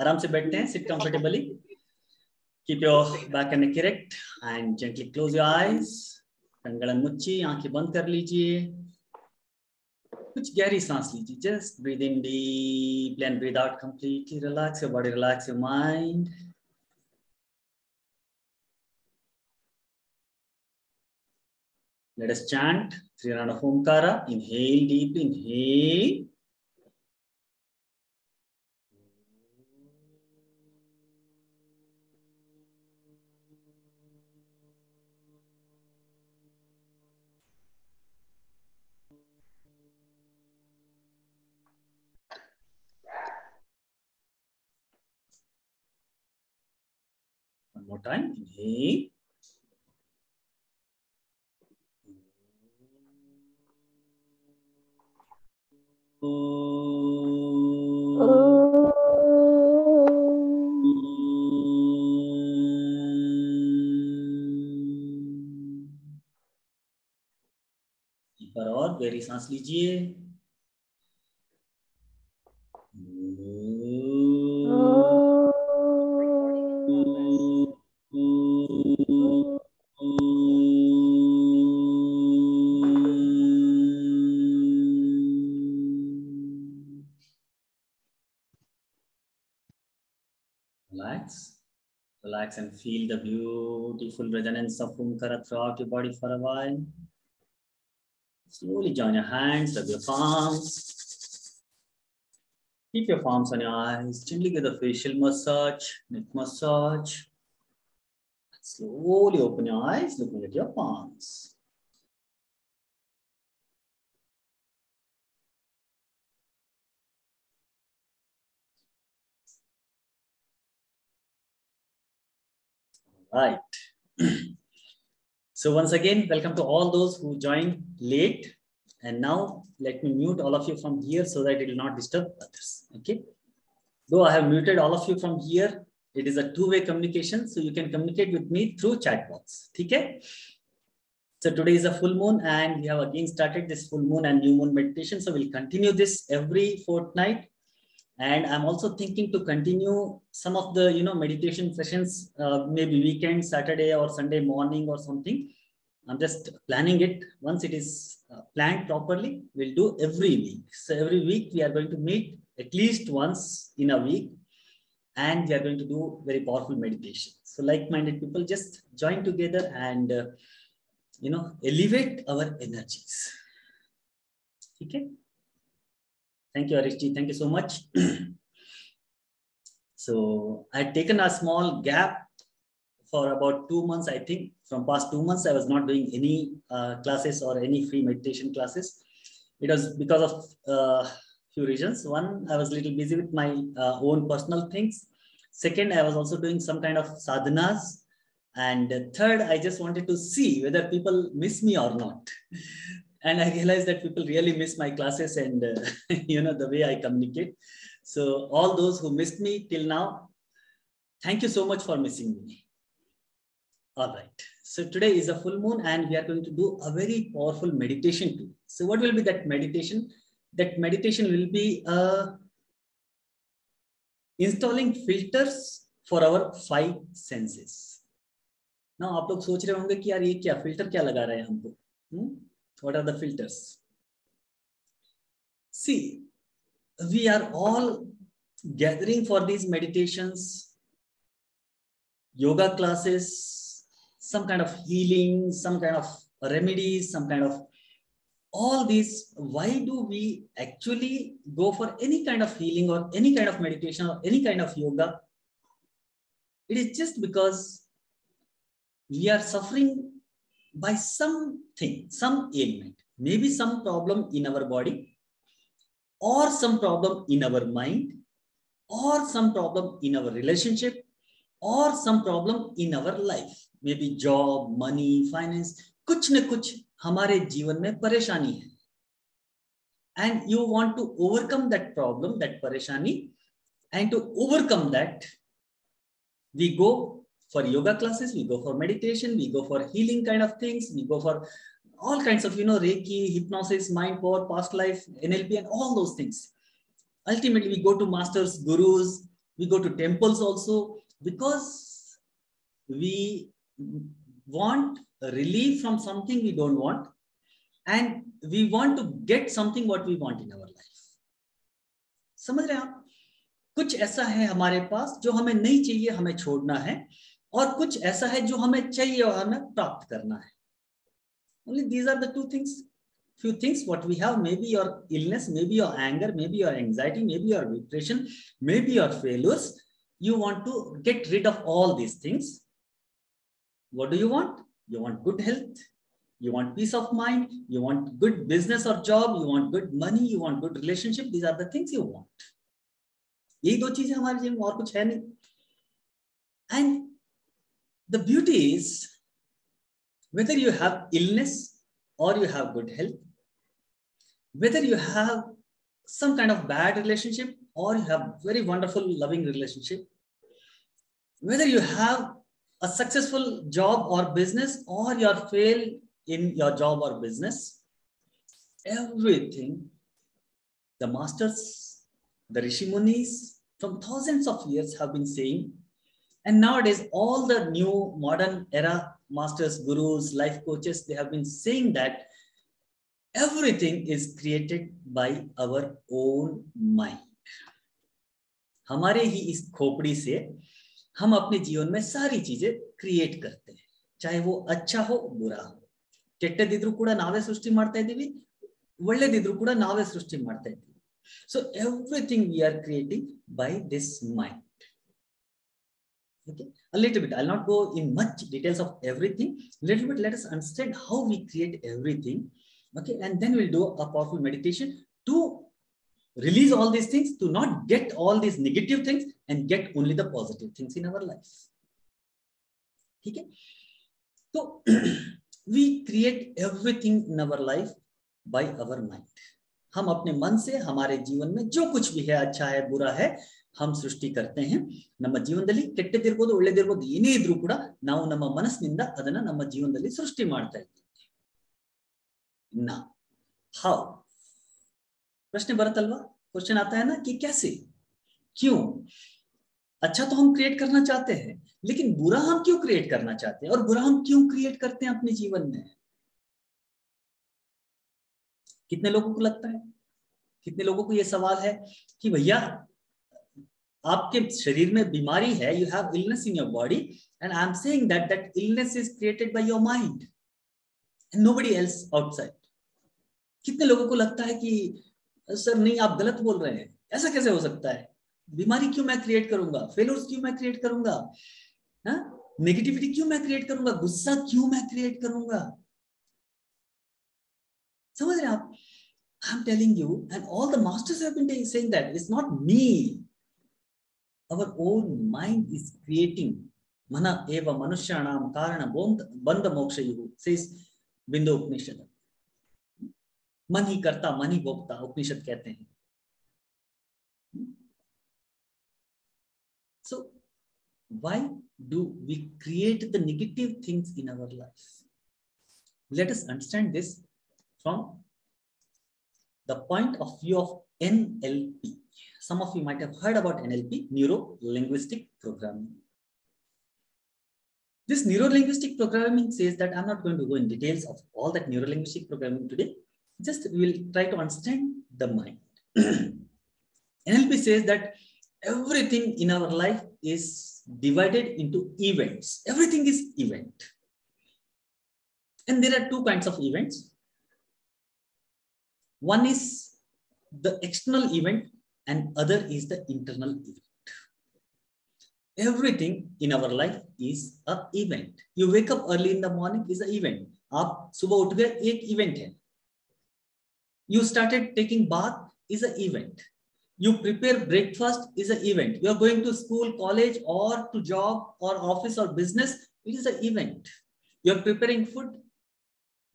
आराम से बैठते हैं sit comfortably keep your back and correct and gently close your eyes कंगड़न मुच्ची आँखें बंद कर लीजिए। कुछ गहरी सांस लीजिए। Just breathe in deep and breathe out completely relax your body relax your mind Let us chant three round of Omkara. Inhale deep, inhale. One more time. Inhale. Di garis asli J. Relax and feel the beautiful resonance of Omkara throughout your body for a while. Slowly join your hands, rub your palms. Keep your palms on your eyes. Gently give the facial massage, neck massage. Slowly open your eyes, looking at your palms. Right. so once again, welcome to all those who joined late. And now let me mute all of you from here so that it will not disturb others. Okay. Though I have muted all of you from here, it is a two-way communication. So you can communicate with me through chat box. Okay. So today is a full moon and we have again started this full moon and new moon meditation. So we'll continue this every fortnight and i'm also thinking to continue some of the you know meditation sessions uh, maybe weekend saturday or sunday morning or something. I'm just planning it. Once it is uh, planned properly we'll do every week. So every week we are going to meet at least once in a week and we are going to do very powerful meditation. So like-minded people just join together and uh, you know elevate our energies. Okay Thank you, Arishji. Thank you so much. so I had taken a small gap for about two months, I think. From past two months, I was not doing any uh, classes or any free meditation classes. It was because of a uh, few reasons. One, I was a little busy with my uh, own personal things. Second, I was also doing some kind of sadhanas. And third, I just wanted to see whether people miss me or not and i realized that people really miss my classes and uh, you know the way i communicate so all those who missed me till now thank you so much for missing me all right so today is a full moon and we are going to do a very powerful meditation too so what will be that meditation that meditation will be uh, installing filters for our five senses now आप लोग सोच रहे होंगे कि यार ये क्या filter क्या लगा रहे हैं हमको hmm? What are the filters? See we are all gathering for these meditations yoga classes some kind of healing some kind of remedies some kind of all these. Why do we actually go for any kind of healing or any kind of meditation or any kind of yoga? It is just because we are suffering by something, some ailment, maybe some problem in our body, or some problem in our mind, or some problem in our relationship, or some problem in our life. Maybe job, money, finance, कुछ न कुछ हमारे जीवन में परेशानी है. And you want to overcome that problem, that parishani, and to overcome that, we go for yoga classes, we go for meditation, we go for healing kind of things, we go for all kinds of, you know, Reiki, hypnosis, mind power, past life, NLP, and all those things. Ultimately, we go to masters, gurus, we go to temples also because we want relief from something we don't want and we want to get something what we want in our life. समझ रहे हैं आप कुछ ऐसा है हमारे पास जो हमें नहीं चाहिए हमें छोड़ना है और कुछ ऐसा है जो हमें चाहिए और हमें प्राप्त करना है only these are the two things few things what we have maybe your illness maybe your anger maybe your anxiety maybe your depression maybe your failures you want to get rid of all these things what do you want you want good health you want peace of mind you want good business or job you want good money you want good relationship these are the things you want यही दो चीज़ें हमारे जीवन में और कुछ है नहीं and The beauty is whether you have illness or you have good health, whether you have some kind of bad relationship or you have very wonderful loving relationship, whether you have a successful job or business or you are fail in your job or business, everything the masters, the Rishimunis from thousands of years have been saying and nowadays all the new modern era masters, gurus, life coaches, they have been saying that everything is created by our own mind. हमारे ही इस खोपड़ी से हम अपने जीवन में सारी चीजें क्रिएट करते हैं चाहे वो अच्छा हो बुरा हो ಕೆಟ್ಟದಿದ್ರು ಕೂಡ ನಾವೇ ಸೃಷ್ಟಿ ಮಾಡ್ತಾ ಇದ್ದೀವಿ ಒಳ್ಳೇದಿದ್ರು ಕೂಡ ನಾವೇ ಸೃಷ್ಟಿ ಮಾಡ್ತಾ ಇದ್ದೀವಿ so everything we are creating by this mind okay a little bit i'll not go in much details of everything little bit let us understand how we create everything okay and then we'll do a powerful meditation to release all these things to not get all these negative things and get only the positive things in our life okay so we create everything in our life by our mind हम अपने मन से हमारे जीवन में जो कुछ भी है अच्छा है बुरा है हम ಸೃಷ್ಟಿ करते हैं ನಮ್ಮ ಜೀವನದಲ್ಲಿ ಕೆಟ್ಟದಿರ್ಬೋದು ಒಳ್ಳೇದಿರ್ಬೋದು ಏನೇ ಇದ್ರೂ ಕೂಡ ನಾವು ನಮ್ಮ ಮನಸ್ಸಿನಿಂದ ಅದನ್ನ ನಮ್ಮ ಜೀವನದಲ್ಲಿ ಸೃಷ್ಟಿ ಮಾಡ್ತಾ ಇದ್ದೀವಿ ನಾ ಹೌ प्रश्न बरतलवा क्वेश्चन आता है ना कि कैसे क्यों अच्छा तो हम क्रिएट करना चाहते हैं लेकिन बुरा हम क्यों क्रिएट करना चाहते हैं और बुरा हम क्यों क्रिएट करते हैं अपने जीवन में कितने लोगों को लगता है कितने लोगों को यह सवाल है कि भैया आपके शरीर में बीमारी है you have illness in your body and I am saying that that illness is created by your mind and nobody else outside कितने लोगों को लगता है कि, सर, नहीं, आप गलत बोल रहे हैं। ऐसा कैसे हो सकता है? बीमारी क्यों मैं क्रिएट करूँगा? फेलोर्स क्यों मैं क्रिएट करूँगा? नेगेटिविटी क्यों मैं क्रिएट करूँगा? गुस्सा क्यों मैं क्रिएट करूँगा? समझ रहे आप? I am telling you and all the masters have been saying that it's not me our own mind is creating mana eva manusyanam karana bandha mokshayuh says बिंदु उपनिषद मन ही करता मन ही भोगता उपनिषद कहते हैं so why do we create the negative things in our life let us understand this from the point of view of nlp some of you might have heard about NLP, Neuro Linguistic Programming. This Neuro Linguistic Programming says that I'm not going to go in details of all that Neuro Linguistic Programming today. Just we will try to understand the mind. NLP says that everything in our life is divided into events. Everything is event. And there are two kinds of events. One is the external event and other is the internal event. Everything in our life is a event. You wake up early in the morning is an event. आप सुबह उठ गए एक event है. You started taking bath is an event. You prepare breakfast is an event. You are going to school, college, or to job or office or business. It is an event. You are preparing food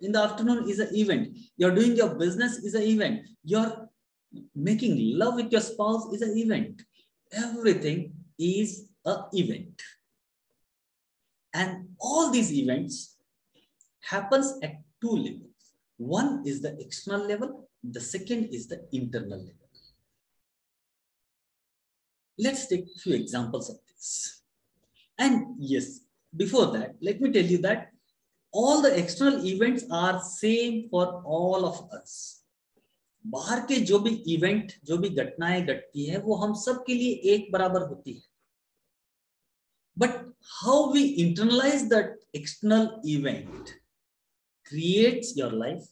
in the afternoon is an event. You are doing your business is an event. You are making love with your spouse is an event. Everything is an event. And all these events happens at two levels. One is the external level, the second is the internal level. Let's take a few examples of this. And yes, before that, let me tell you that all the external events are same for all of us. बाहर के जो भी event जो भी घटनाएँ घटती है, वो हम सब के लिए एक बराबर होती है। But how we internalize that external event creates your life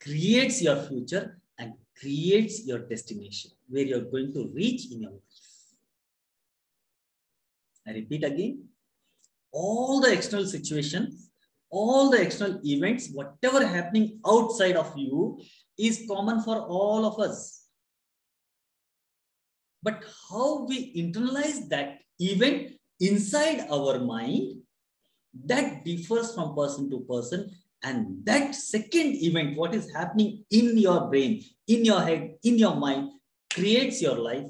creates your future and creates your destination where you are going to reach in your life I repeat again all the external situation all the external events whatever happening outside of is common for all of us. But how we internalize that event inside our mind, that differs from person to person and that second event, what is happening in your brain, in your head, in your mind, creates your life,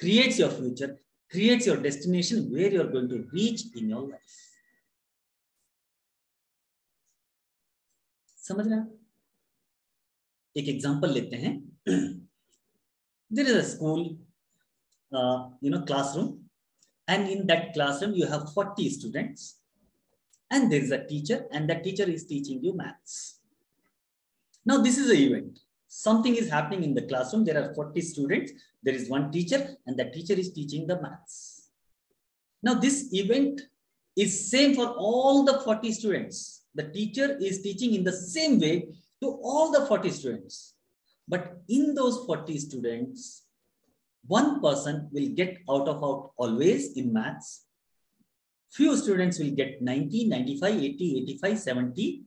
creates your future, creates your destination where you're going to reach in your life. समझ रहे हैं एक example लेते हैं there is a school uh, you know classroom and in that classroom you have 40 students and there is a teacher and that teacher is teaching you maths. Now this is an event. Something is happening in the classroom. There are 40 students. There is one teacher and that teacher is teaching the maths. Now this event is same for all the 40 students. The teacher is teaching in the same way to all the 40 students. But in those 40 students, one person will get out of out always in maths Few students will get 90, 95, 80, 85, 70.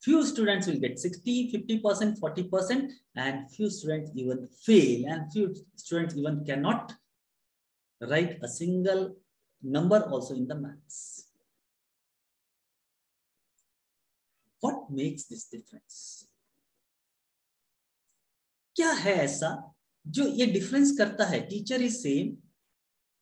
Few students will get 60, 50%, 40%, and few students even fail, and few students even cannot write a single number also in the maths. What makes this difference? क्या है ऐसा जो ये difference करता है teacher is same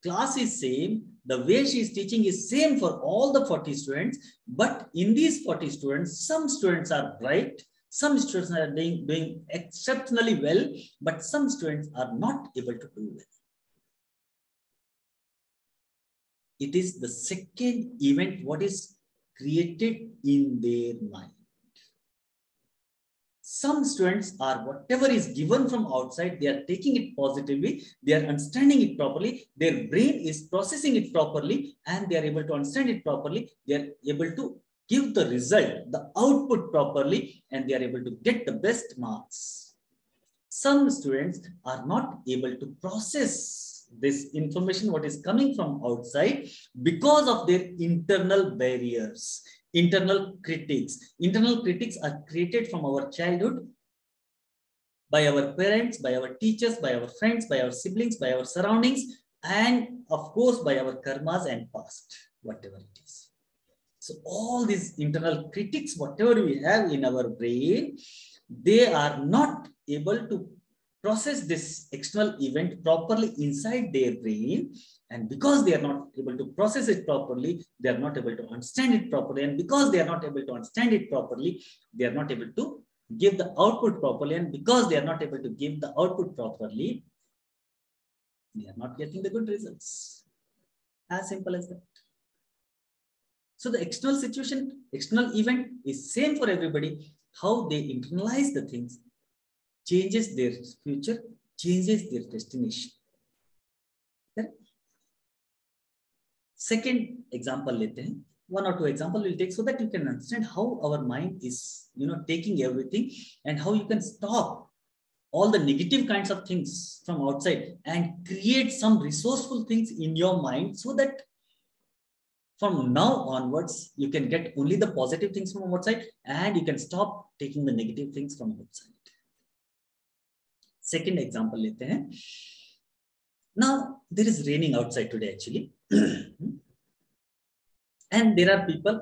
class is same, the way she is teaching is same for all the 40 students, but in these 40 students, some students are bright, some students are doing, doing exceptionally well, but some students are not able to do well. It is the second event what is created in their mind some students are whatever is given from outside, they are taking it positively, they are understanding it properly, their brain is processing it properly, and they are able to understand it properly. They are able to give the result, the output properly, and they are able to get the best marks. Some students are not able to process this information, what is coming from outside, because of their internal barriers internal critics. Internal critics are created from our childhood by our parents, by our teachers, by our friends, by our siblings, by our surroundings, and of course by our karmas and past, whatever it is. So all these internal critics, whatever we have in our brain, they are not able to process this external event properly inside their brain and because they are not able to process it properly, they are not able to understand it properly. And because they are not able to understand it properly, they are not able to give the output properly. And because they are not able to give the output properly, they are not getting the good results. As simple as that. So the external situation, external event is same for everybody. How they internalize the things changes their future, changes their destination. Second example, let hain. one or two example we'll take so that you can understand how our mind is you know taking everything and how you can stop all the negative kinds of things from outside and create some resourceful things in your mind so that from now onwards you can get only the positive things from outside and you can stop taking the negative things from outside second example लेते हैं। Now there is raining outside today actually and there are people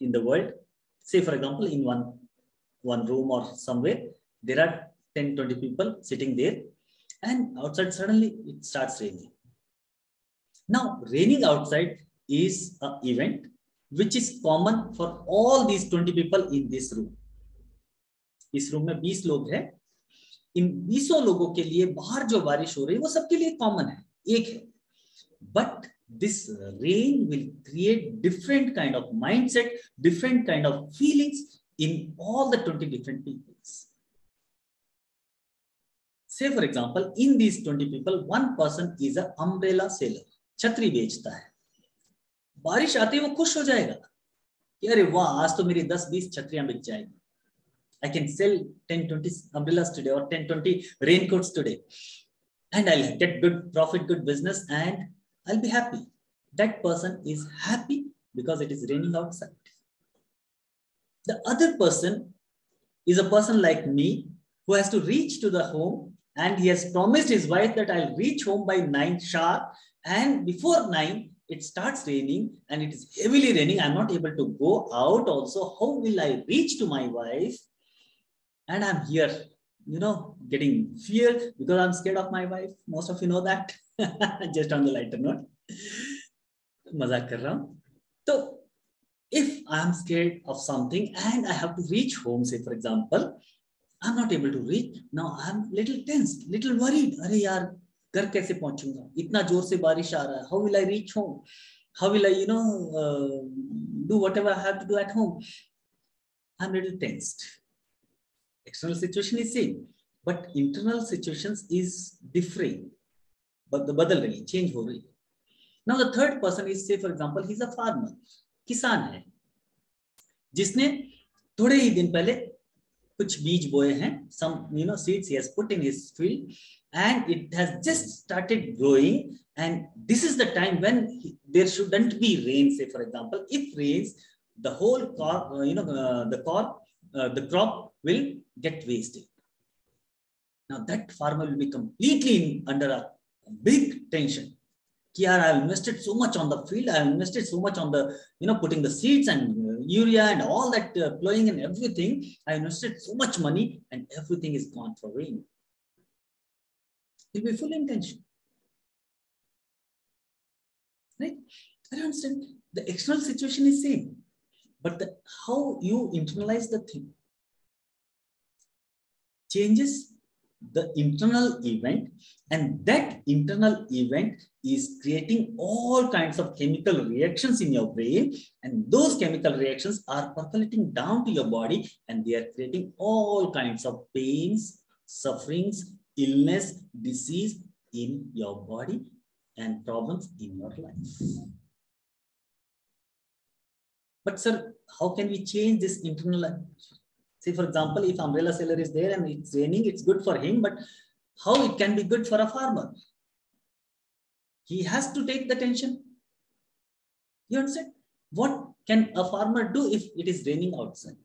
in the world say for example in one one room और somewhere there are ten twenty people sitting there and outside suddenly it start raining now raining outside is a event which is common for all these twenty people in this room इस room में बीस लोग हैं। इन बीसों लोगों के लिए बाहर जो बारिश हो रही है, वो सबके लिए कॉमन है। एक है। But this rain will create different kind of mind set different kind of feelings in all the twenty different peoples say for example in these twenty people one person is umbrella seller छतरी बेचता है बारिश आती है, वो खुश हो जाएगा कि अरे वाह, आज तो मेरी दस बीस छतरियाँ बिक जाएगी। I can sell 10 20 umbrellas today or 10 20 raincoats today and I'll get good profit good business and I'll be happy. That person is happy because it is raining outside. The other person is a person like me who has to reach to the home and he has promised his wife that I'll reach home by 9 sharp. And before 9, it starts raining and it is heavily raining. I'm not able to go out also. How will I reach to my wife? And I'm here, you know, getting fear because I'm scared of my wife. Most of you know that. Just on the lighter note. मजाक कर रहा हूं तो if I'm scared of something and I have to reach home, say for example, I'm not able to reach. Now I'm little tense, little worried. अरे यार घर कैसे पहुंचूंगा इतना जोर से बारिश आ रहा है how will I reach home? How will I, you know, uh, do whatever I have to do at home? I'm little tensed. External situation is same, but internal situations is different. But the बदल रही change हो रही Now the third person is say for example he's a farmer. किसान है जिसने थोड़े ही दिन पहले कुछ बीज बोए हैं some you know seeds he has put in his field and it has just started growing and this is the time when he, there shouldn't be rain say for example if rains the whole crop uh, you know uh, the crop uh, the crop will get wasted now that farmer will be completely in, under a big tension Kiara, I have invested so much on the field. I have invested so much on the, you know, putting the seeds and uh, urea and all that uh, plowing and everything. I invested so much money and everything is gone for rain. He'll be full intention. Right? I don't understand. The external situation is same, but the, how you internalize the thing changes the internal event and that internal event is creating all kinds of chemical reactions in your brain and those chemical reactions are percolating down to your body and they are creating all kinds of pains sufferings illness disease in your body and problems in your life. But sir how can we change this internal Say, for example, if umbrella seller is there and it's raining, it's good for him, but how it can be good for a farmer? He has to take the tension. You understand? What can a farmer do if it is raining outside?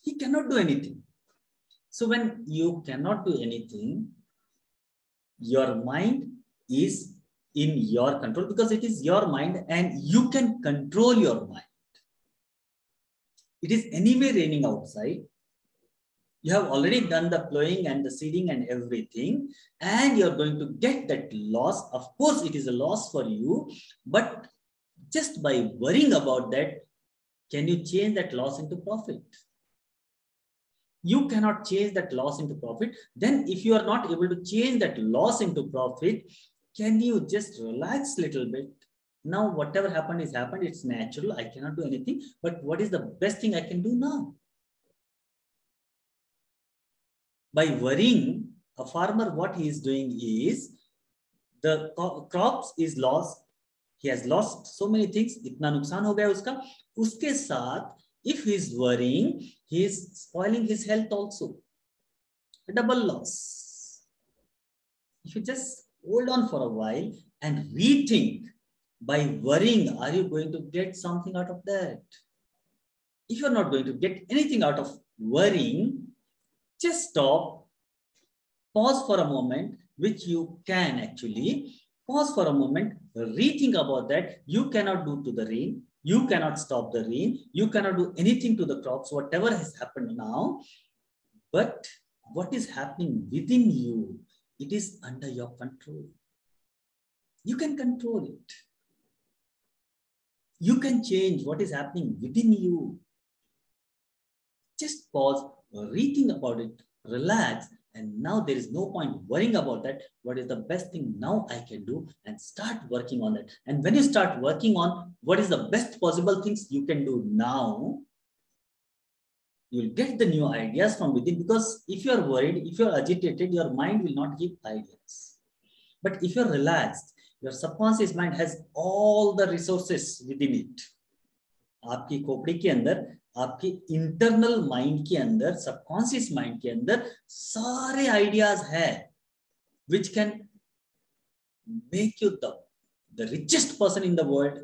He cannot do anything. So when you cannot do anything, your mind is in your control because it is your mind and you can control your mind it is anyway raining outside. You have already done the plowing and the seeding and everything, and you're going to get that loss. Of course, it is a loss for you, but just by worrying about that, can you change that loss into profit? You cannot change that loss into profit. Then if you are not able to change that loss into profit, can you just relax a little bit now whatever happened is happened. It's natural. I cannot do anything. But what is the best thing i can do now? By worrying a farmer what he is doing is the crops is lost. He has lost so many things. Itna nuksan ho gaya uska. Uske sath if he is worrying he is spoiling his health also. A double loss. If you just hold on for a while and rethink by worrying, are you going to get something out of that? If you're not going to get anything out of worrying, just stop, pause for a moment, which you can actually pause for a moment, rethink about that. You cannot do to the rain. You cannot stop the rain. You cannot do anything to the crops, whatever has happened now. But what is happening within you, it is under your control. You can control it. You can change what is happening within you. Just pause, uh, rethink about it, relax, and now there is no point worrying about that. What is the best thing now I can do and start working on it. And when you start working on what is the best possible things you can do now, you'll get the new ideas from within because if you're worried, if you're agitated, your mind will not give ideas. But if you're relaxed, your subconscious mind has all the resources within it. आपकी खोपड़ी के अंदर आपके internal mind के अंदर subconscious mind के अंदर सारे आइडियाज़ है which can make you the the richest person in the world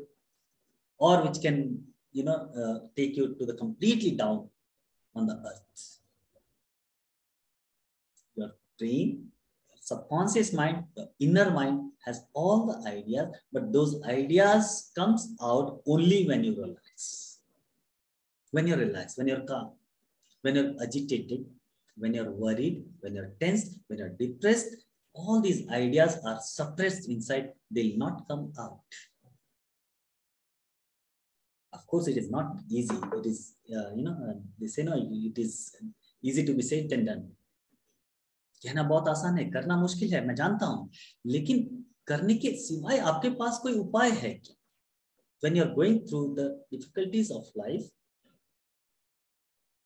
or which can you know uh, take you to the completely down on the earth your brain subconscious mind the inner mind has all the ideas but those ideas comes out only when you relax when you're relaxed, when you're calm, when you're agitated, when you're worried, when you're tense, when you're depressed, all these ideas are suppressed inside, they'll not come out. Of course, it is not easy. It is, uh, you know, uh, they say no, it is easy to be said than done. कहना बहुत आसान है, करना मुश्किल है, मैं जानता हूँ, लेकिन करने के सिवाय आपके पास कोई उपाय है when you are going through the difficulties of life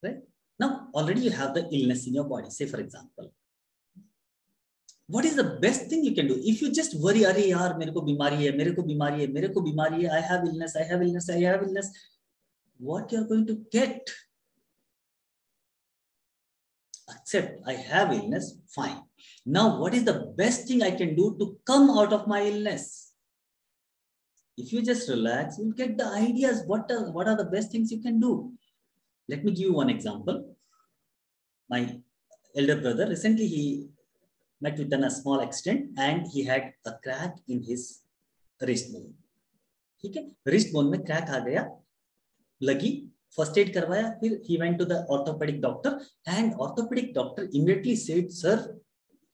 right now already you have the illness in your body say for example what is the best thing you can do if you just worry अरे यार, मेरे को बीमारी है, मेरे को बीमारी है, मेरे को बीमारी है I have illness I have illness I have illness what you are going to get Accept, I have illness, fine. Now, what is the best thing I can do to come out of my illness? If you just relax, you'll get the ideas. What are, what are the best things you can do? Let me give you one example. My elder brother, recently he met with an a small extent and he had a crack in his wrist bone. ठीक है wrist bone में crack आ गया लगी first aid करवाया फिर he went to the orthopaedic doctor and orthopaedic doctor immediately said sir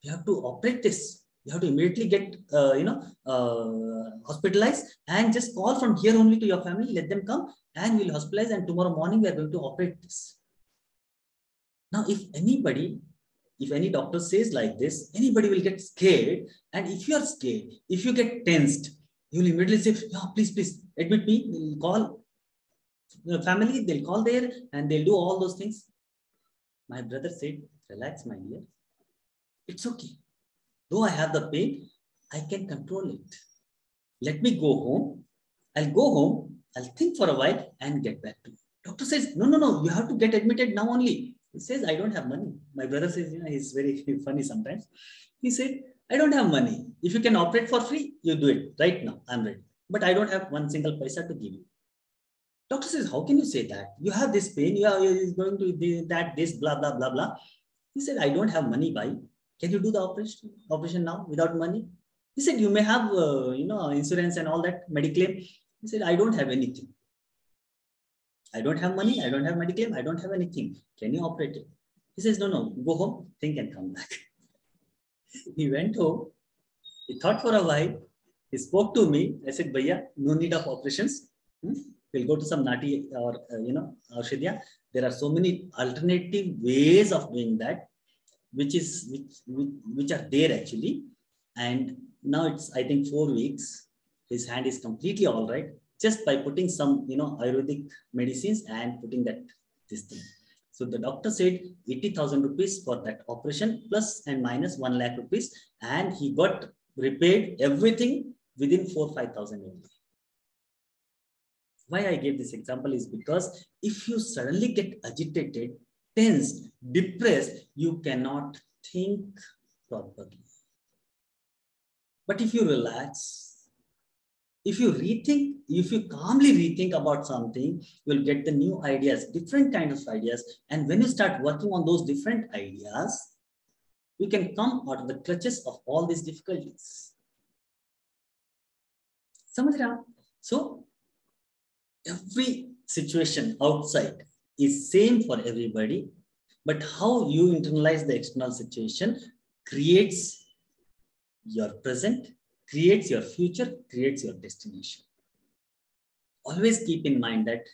you have to operate this you have to immediately get uh, you know uh, hospitalized and just call from here only to your family let them come and we'll hospitalize and tomorrow morning we are going to operate this now if anybody if any doctor says like this anybody will get scared and if you are scared if you get tensed you will immediately say no please please admit me we'll call the family they'll call there and they'll do all those things my brother said relax my dear it's okay Though I have the pain, I can control it. Let me go home. I'll go home. I'll think for a while and get back to you. Doctor says, no, no, no, you have to get admitted now only. He says, I don't have money. My brother says, you know, he's very funny sometimes. He said, I don't have money. If you can operate for free, you do it right now. I'm ready. But I don't have one single paisa to give you. Doctor says, how can you say that? You have this pain, you are going to be that, this, blah, blah, blah, blah. He said, I don't have money, by. Can you do the operation operation now without money? He said, you may have, uh, you know, insurance and all that, Mediclaim. He said, I don't have anything. I don't have money. I don't have Mediclaim. I don't have anything. Can you operate it? He says, no, no, go home, think and come back. he went home. He thought for a while. He spoke to me. I said, Bhaiya, no need of operations. Hmm? We'll go to some nati or, uh, you know, Aushidya. There are so many alternative ways of doing that which is which, which, are there actually. And now it's, I think, four weeks. His hand is completely all right just by putting some, you know, Ayurvedic medicines and putting that this thing. So the doctor said 80,000 rupees for that operation plus and minus 1 lakh rupees. And he got repaired everything within 4 5,000 only. Why I gave this example is because if you suddenly get agitated, tense, depressed, you cannot think properly. But if you relax, if you rethink, if you calmly rethink about something, you'll get the new ideas, different kind of ideas. And when you start working on those different ideas, you can come out of the clutches of all these difficulties. So every situation outside is same for everybody, but how you internalize the external situation creates your present, creates your future, creates your destination. Always keep in mind that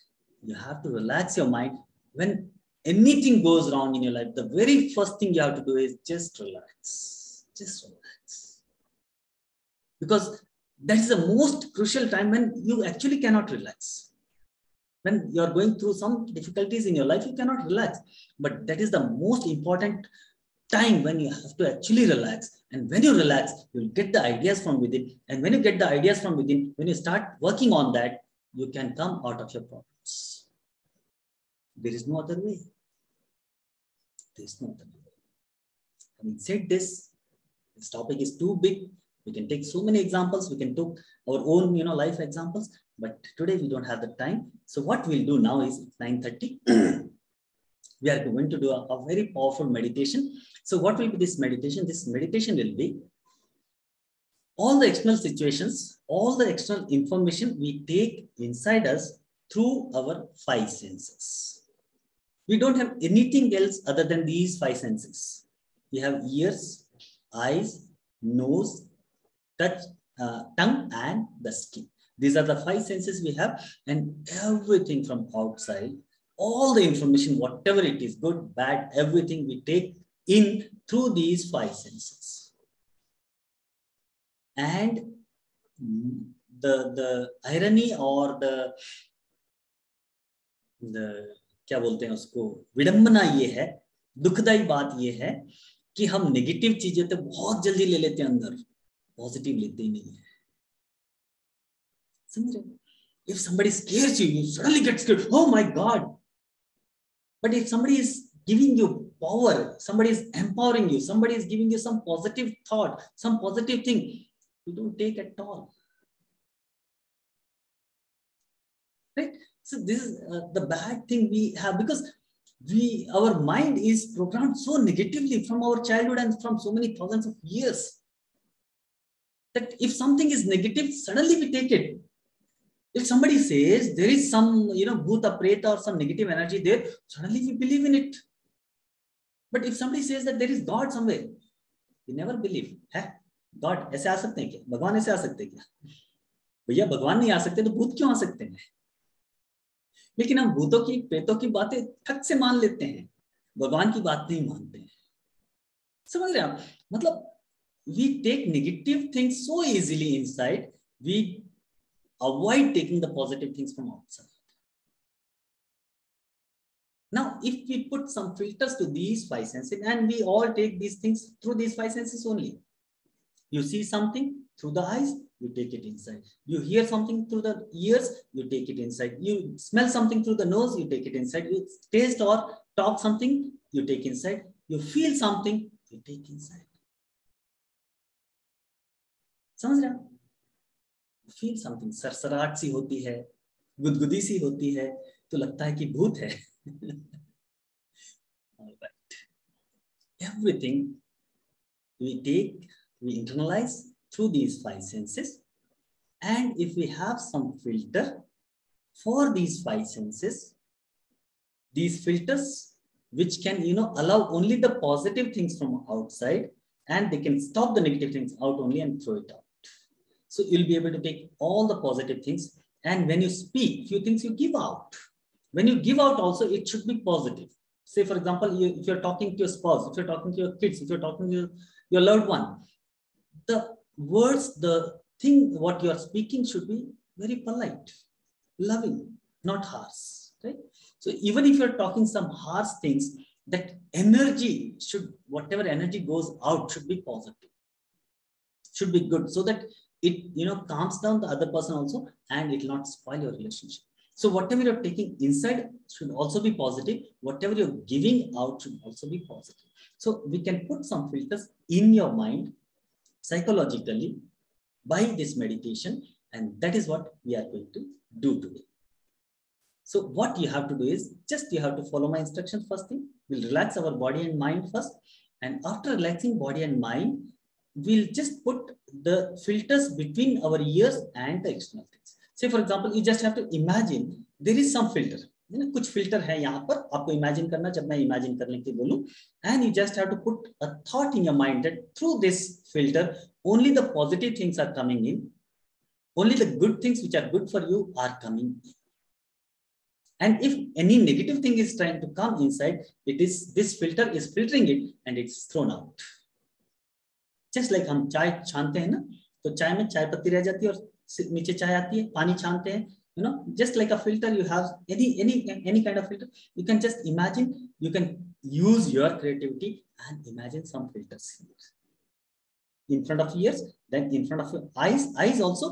you have to relax your mind when anything goes wrong in your life, the very first thing you have to do is just relax. Just relax. Because that is the most crucial time when you actually cannot relax. When you are going through some difficulties in your life, you cannot relax. But that is the most important time when you have to actually relax. And when you relax, you'll get the ideas from within. And when you get the ideas from within, when you start working on that, you can come out of your problems. There is no other way. There is no other way. Having said this, this topic is too big. We can take so many examples. We can take our own, you know, life examples. But today we don't have the time. So what we'll do now is 9.30. we are going to do a, a very powerful meditation. So what will be this meditation? This meditation will be all the external situations, all the external information we take inside us through our five senses. We don't have anything else other than these five senses. We have ears, eyes, nose, touch, uh, tongue, and the skin. These are the five senses we have, and everything from outside, all the information, whatever it is, good, bad, everything we take in through these five senses. And the, the irony or the, the क्या बोलते हैं उसको विडंबना ये है दुखदाई बात ये है कि हम नेगेटिव चीज़ें तो बहुत जल्दी ले लेते हैं अंदर पॉजिटिव लेते ही नहीं है if somebody scares you you suddenly get scared. Oh my god. But if somebody is giving you power somebody is empowering you somebody is giving you some positive thought some positive thing you don't take at all. Right? So this is uh, the bad thing we have because we our mind is programmed so negatively from our childhood and from so many thousands of years that if something is negative suddenly we take it if somebody says there is some you know bhuta preta or some negative energy there suddenly we believe in it but if somebody says that there is god somewhere we never believe है God ऐसे आ सकते हैं क्या भगवान ऐसे आ सकते हैं क्या भैया भगवान नहीं आ सकते तो भूत क्यों आ सकते हैं लेकिन हम भूतों की प्रेतों की बातें ठक से मान लेते हैं भगवान की बात नहीं मानते हैं समझ रहे आप मतलब we take negative things so easily inside we avoid taking the positive things from outside. Now, if we put some filters to these five senses and we all take these things through these five senses only. You see something through the eyes, you take it inside. You hear something through the ears, you take it inside. You smell something through the nose, you take it inside. You taste or talk something, you take inside. You feel something, you take inside. Sounds? Feel something सरसराहट सी होती है, गुदगुदी सी होती है तो लगता है कि भूत है। Everything we take we internalize through these five senses and if we have some filter for these five senses these filters which can you know allow only the positive things from outside and they can stop the negative things out only and throw it out So you'll be able to take all the positive things and when you speak, few things you give out. When you give out also, it should be positive. Say for example, you, if you're talking to your spouse, if you're talking to your kids, if you're talking to your, your loved one, the words, the thing, what you are speaking should be very polite, loving, not harsh, right? So even if you're talking some harsh things, that energy should, whatever energy goes out should be positive, should be good so that it, you know, calms down the other person also and it will not spoil your relationship. So whatever you're taking inside should also be positive. Whatever you're giving out should also be positive. So we can put some filters in your mind psychologically by this meditation. And that is what we are going to do today. So what you have to do is just you have to follow my instructions first thing. We'll relax our body and mind first. And after relaxing body and mind, we'll just put the filters between our ears and the external things. Say, for example, you just have to imagine there is some filter. ना कुछ filter है यहाँ पर आपको imagine करना जब मैं imagine करने के बोलूं and you just have to put a thought in your mind that through this filter only the positive things are coming in only the good things which are good for you are coming in And if any negative thing is trying to come inside, it is this filter is filtering it and it's thrown out. Just like हम चाय छानते हैं ना तो चाय में चाय पत्ती रह जाती है और नीचे चाय आती है पानी छानते हैं you know just like a filter you have any any any kind of filter you can just imagine you can use your creativity and imagine some filters in front of ears then in front of your eyes eyes also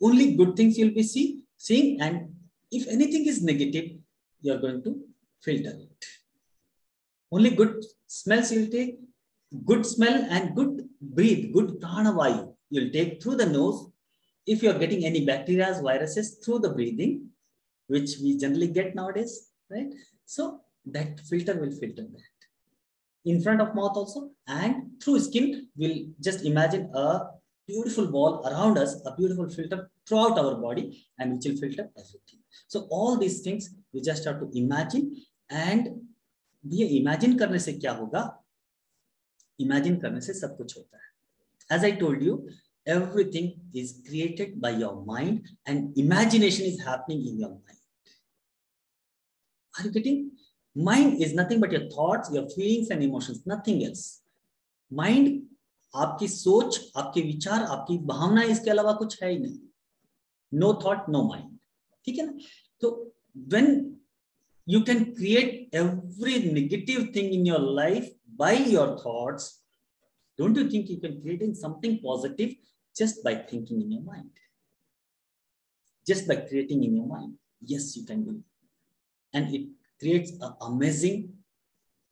only good things you'll be see, seeing and if anything is negative you're going to filter it only good smells you'll take good smell and good breathe good prana vayu you'll take through the nose if you're getting any bacteria, viruses through the breathing, which we generally get nowadays, right? So that filter will filter that. In front of mouth also, and through skin, we'll just imagine a beautiful ball around us, a beautiful filter throughout our body, and which will filter everything. So all these things, we just have to imagine and ये imagine करने से क्या होगा imagine करने से सब कुछ होता है। As I told you everything is created by your mind and imagination is happening in your mind are you getting mind is nothing but your thoughts your feelings and emotions nothing else mind आपकी सोच, आपके विचार, आपकी भावना, इसके अलावा कुछ है ही नहीं। नो थॉट नो माइंड ठीक है ना? तो when you can create every negative thing in your life by your thoughts don't you think you can create something positive just by thinking in your mind. Just by creating in your mind. Yes, you can do it. And it creates an amazing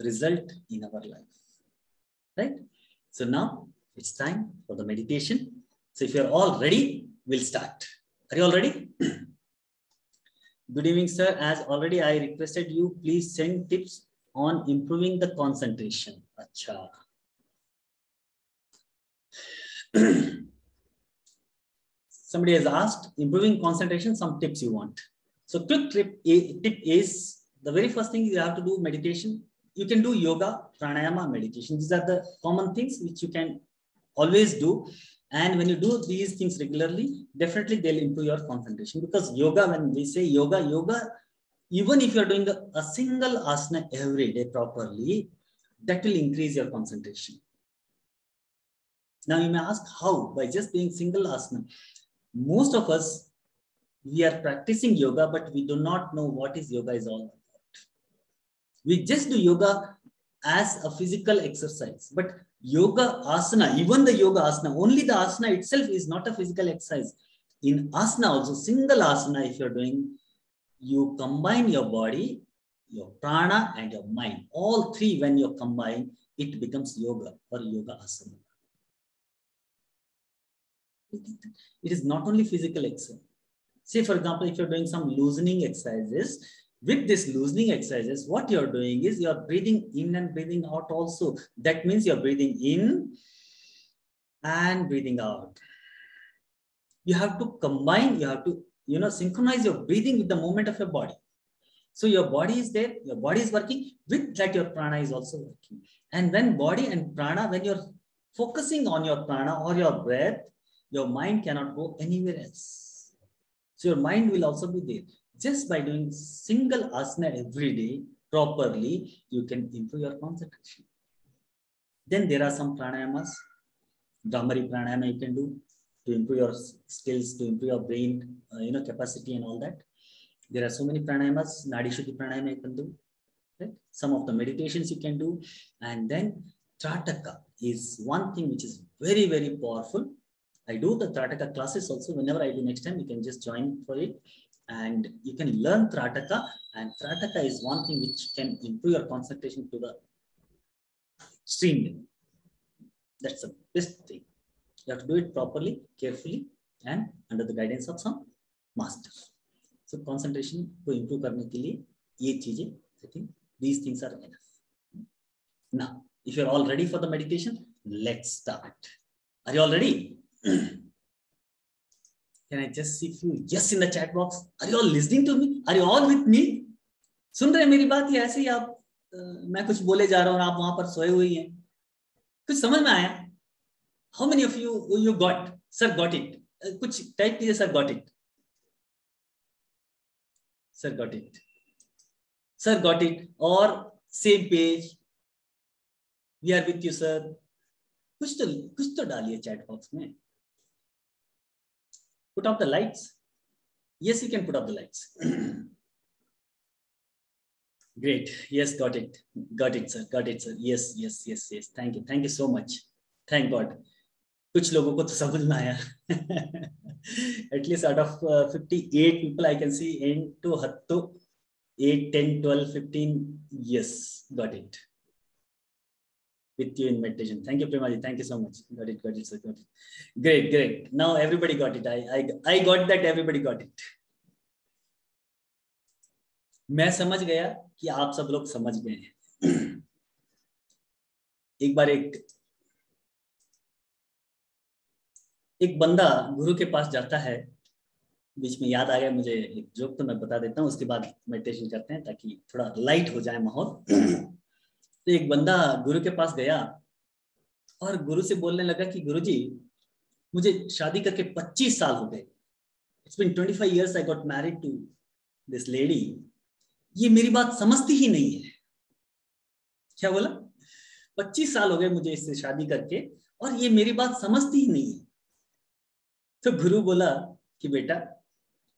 result in our life. Right? So now it's time for the meditation. So if you're all ready, we'll start. Are you all ready? Good evening, sir. As already I requested you, please send tips on improving the concentration. Acha. somebody has asked improving concentration some tips you want. So quick tip, tip is the very first thing you have to do meditation. You can do yoga pranayama meditation. These are the common things which you can always do. And when you do these things regularly definitely they'll improve your concentration. Because yoga when we say yoga yoga even if you're doing a, single asana every day properly that will increase your concentration now you may ask how by just doing single asana most of us, we are practicing yoga, but we do not know what is yoga is all about. We just do yoga as a physical exercise, but yoga asana, even the yoga asana, only the asana itself is not a physical exercise. In asana also, single asana, if you're doing, you combine your body, your prana and your mind. All three, when you combine, it becomes yoga or yoga asana. It is not only physical exercise. Say, for example, if you're doing some loosening exercises, with this loosening exercises, what you're doing is you're breathing in and breathing out also. That means you're breathing in and breathing out. You have to combine, you have to, you know, synchronize your breathing with the movement of your body. So your body is there, your body is working, with that your prana is also working. And when body and prana, when you're focusing on your prana or your breath, your mind cannot go anywhere else. So your mind will also be there. Just by doing single asana every day properly, you can improve your concentration. Then there are some pranayamas, Bhramari pranayama you can do to improve your skills, to improve your brain, uh, you know, capacity and all that. There are so many pranayamas, Nadi Shuddhi pranayama you can do. Right? Some of the meditations you can do. And then Trataka is one thing which is very, very powerful I do the Trataka classes also. Whenever I do next time, you can just join for it. And you can learn Trataka. And Trataka is one thing which can improve your concentration to the extreme That's the best thing. You have to do it properly, carefully, and under the guidance of some master. So concentration to improve करने के लिए ये चीज़ें I think these things are enough. Now, if you're all ready for the meditation, let's start. Are you all ready? Can I just see few yes in the chat box? Are you all listening to me? Are you all with me? सुन रहे मेरी बात या ही आप आ, मैं कुछ बोले जा रहा हूँ आप वहाँ पर सोए हुए हैं कुछ समझ में आया how many of you you got sir got it कुछ टाइप कीजिए sir got it Sir, got it. Sir, got it. Or same page. We are with you, sir. कुछ तो कुछ तो डालिए चैट बॉक्स में put up the lights yes you can put up the lights great yes got it got it sir got it sir yes yes yes yes thank you thank you so much thank god कुछ लोगों को तो समझ में आया at least out of 58 people I can see into हत्तो 8 10 12 15 yes got it with you in meditation thank you premaji thank you so much got it got it sir got it great great now everybody got it i i, I got that everybody got it मैं समझ गया कि आप सब लोग समझ गए हैं एक बार एक एक बंदा गुरु के पास जाता है, बीच में याद आ गया मुझे, एक जोक तो मैं बता देता हूँ, उसके बाद मेडिटेशन करते हैं ताकि थोड़ा लाइट हो जाए माहौल। तो एक बंदा गुरु के पास गया और गुरु से बोलने लगा कि गुरु जी मुझे शादी करके 25 साल हो गए। It's been 25 years I got married to this lady ये मेरी बात समझती ही नहीं है। क्या बोला? 25 साल हो गए मुझे इससे शादी करके और ये मेरी बात समझती ही नहीं है। तो गुरु बोला कि बेटा,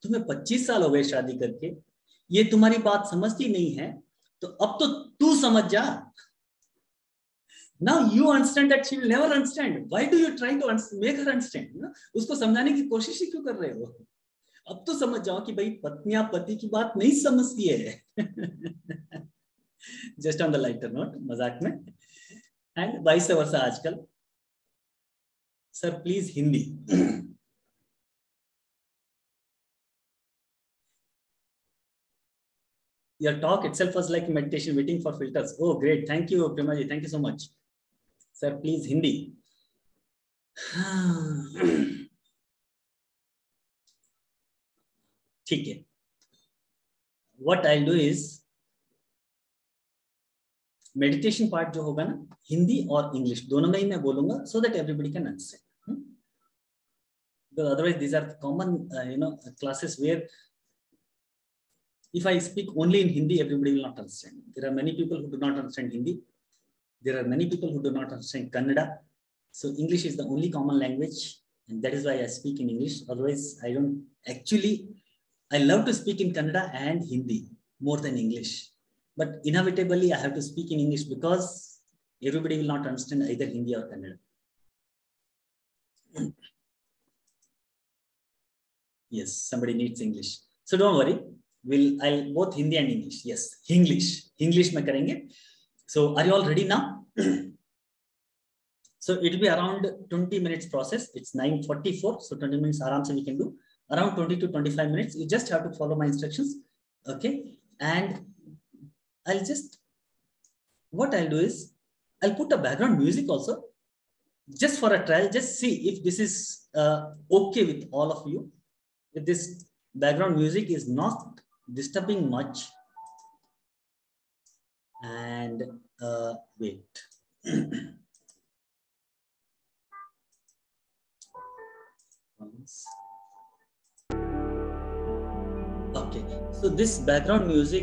तुम्हें 25 साल हो गए शादी करके, ये तुम्हारी बात समझती नहीं है तो अब तो तू समझ जा। Now you understand that she will never understand. Why do you try to make her understand, you know? उसको समझाने की कोशिश ही क्यों कर रहे हो? अब तो समझ जाओ कि भाई पत्नियाँ पति की बात नहीं समझती है। Just on the lighter note मज़ाक में। एंड बाईस वर्ष आजकल। Sir please Hindi. your talk itself was like meditation waiting for filters oh great thank you Premaji. thank you so much sir please hindi ठीक है what i'll do is meditation part जो होगा ना हिंदी और English दोनों में ही मैं बोलूँगा so that everybody can understand because otherwise these are common uh, you know classes if I speak only in Hindi, everybody will not understand. There are many people who do not understand Hindi. There are many people who do not understand Kannada. So English is the only common language. And that is why I speak in English. Otherwise, I don't actually, I love to speak in Kannada and Hindi more than English. But inevitably, I have to speak in English because everybody will not understand either Hindi or Kannada. yes, somebody needs English. So don't worry will i'll both hindi and english. Yes. English. English mein karenge so are you all ready now? So it will be around 20 minutes process. It's 9:44 so 20 minutes aram we can do. Around 20 to 25 minutes. You just have to follow my instructions. Okay? And i'll just what i'll do is i'll put a background music also. Just for a trial just see if this is uh, okay with all of you. If this background music is not disturbing much. And uh, wait. Okay so this background music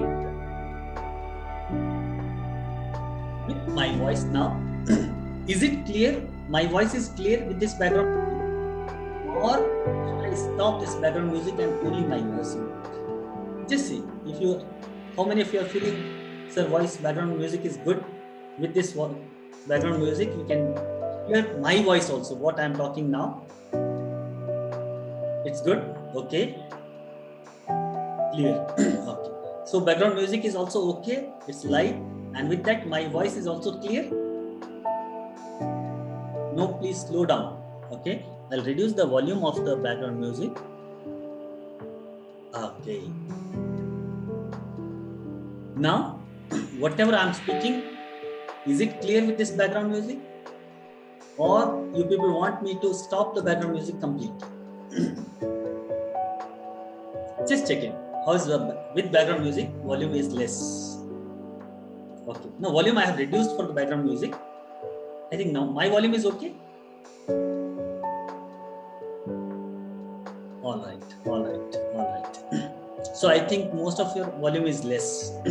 with my voice now is it clear? My voice is clear with this background or should i stop this background music and only my voice just see if you how many of you are feeling sir voice background music is good? With this background music you can hear my voice also what i'm talking now. It's good? Okay. Clear. Okay. So background music is also okay. It's light and with that my voice is also clear. No please slow down. Okay. I'll reduce the volume of the background music. Okay now whatever i'm speaking is it clear with this background music? Or you people want me to stop the background music completely? Just check it how is the with background music volume is less. Okay. Now volume i have reduced for the background music. I think now my volume is okay. All right all right So I think most of your volume is less.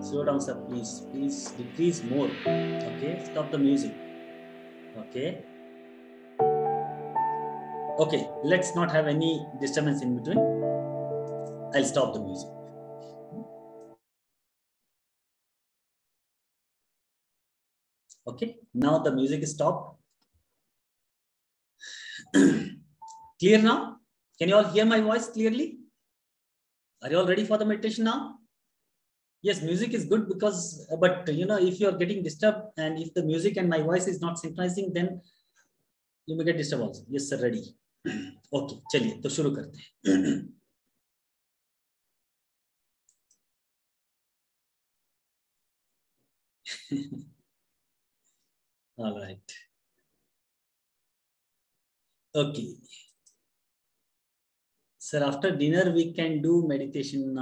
Slow down, sir, please. Please decrease more. Okay, stop the music. Okay. Okay, let's not have any disturbance in between. I'll stop the music. Okay, now the music is stopped. Clear now? Can you all hear my voice clearly? Are you all ready for the meditation now? Yes, music is good because, but you know, if you are getting disturbed and if the music and my voice is not synchronizing, then you may get disturbed also. Yes, sir, ready. okay, चलिए तो शुरू करते हैं. all right. Okay. Sir, after dinner, we can do meditation.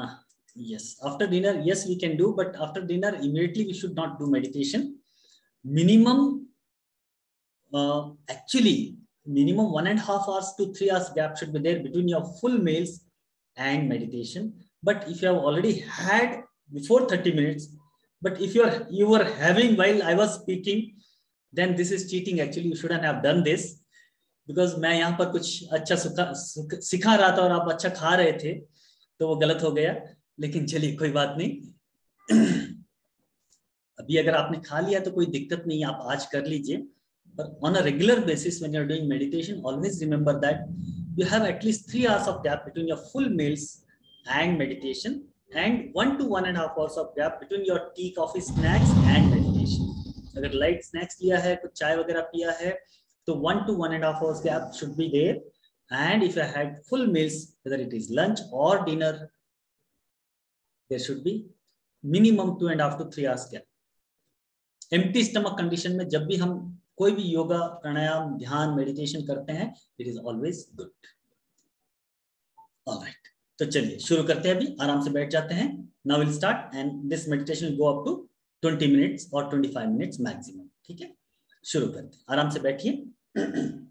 Yes. After dinner, yes, we can do, but after dinner, immediately we should not do meditation. Minimum, uh, actually, minimum one and a half hours to three hours gap should be there between your full meals and meditation. But if you have already had before 30 minutes, but if you are you were having while I was speaking, then this is cheating. Actually, you shouldn't have done this because मैं यहाँ पर कुछ अच्छा सुखा, सिखा रहा था और आप अच्छा खा रहे थे तो वो गलत हो गया। लेकिन चलिए, कोई बात नहीं। अभी अगर आपने खा लिया तो कोई दिक्कत नहीं, आप आज कर लीजिए। पर on a regular basis when you are doing meditation always remember that you have at least three hours of gap between your full meals and meditation and one two one and half hours of gap between your tea coffee snacks and meditation अगर light snacks लिया है, कुछ चाय वगैरह पिया है So one to one and a half hours gap should be there. And if I had full meals, whether it is lunch or dinner, there should be minimum two and a half to three hours gap. Empty stomach condition में जब भी हम कोई भी योगा प्राणायाम ध्यान meditation करते हैं it is always good alright तो चलिए शुरू करते हैं अभी आराम से बैठ जाते हैं now will start and this meditation go up to 20 minutes और 25 मिनट्स मैक्सिमम ठीक है शुरू करते हैं आराम से बैठिए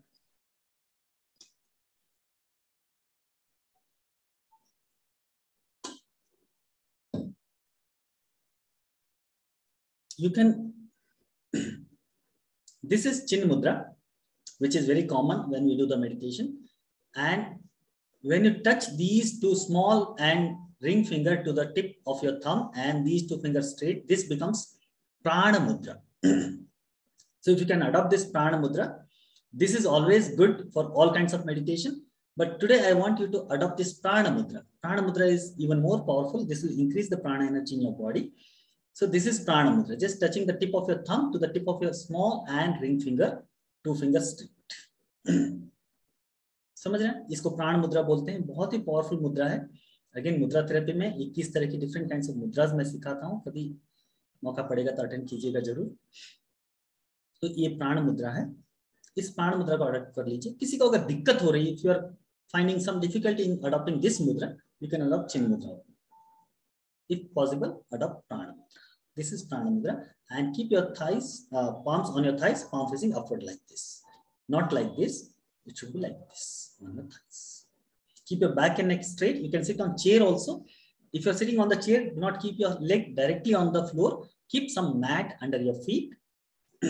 you can this is chin mudra which is very common when we do the meditation. And when you touch these two small and ring finger to the tip of your thumb and these two fingers straight this becomes prana mudra. So if you can adopt this prana mudra this is always good for all kinds of meditation. But today I want you to adopt this prana mudra. Prana mudra is even more powerful. This will increase the prana energy in your body. So this is prana mudra. Just touching the tip of your thumb to the tip of your small and ring finger, two fingers straight. समझ रहे हैं इसको प्राण मुद्रा बोलते हैं बहुत ही powerful मुद्रा है अगेन मुद्रा थेरेपी में 21 तरह की डिफरेंट काइंड्स ऑफ़ मुद्राज मैं सिखाता हूँ कभी मौका पड़ेगा तो अटेंड कीजिएगा ज़रूर तो ये प्राण मुद्रा है इस प्राण मुद्रा को अडॉप्ट कर लीजिए किसी को अगर दिक्कत हो रही है if you are finding some difficulty in adopting this मुद्रा यू कैन अडॉप्ट चिन मुद्रा if possible adopt prana mudra this is prana mudra and keep your thighs uh, palms on your thighs palm facing upward like this not like this it should be like this on the thighs keep your back and neck straight you can sit on chair also if you're sitting on the chair do not keep your leg directly on the floor keep some mat under your feet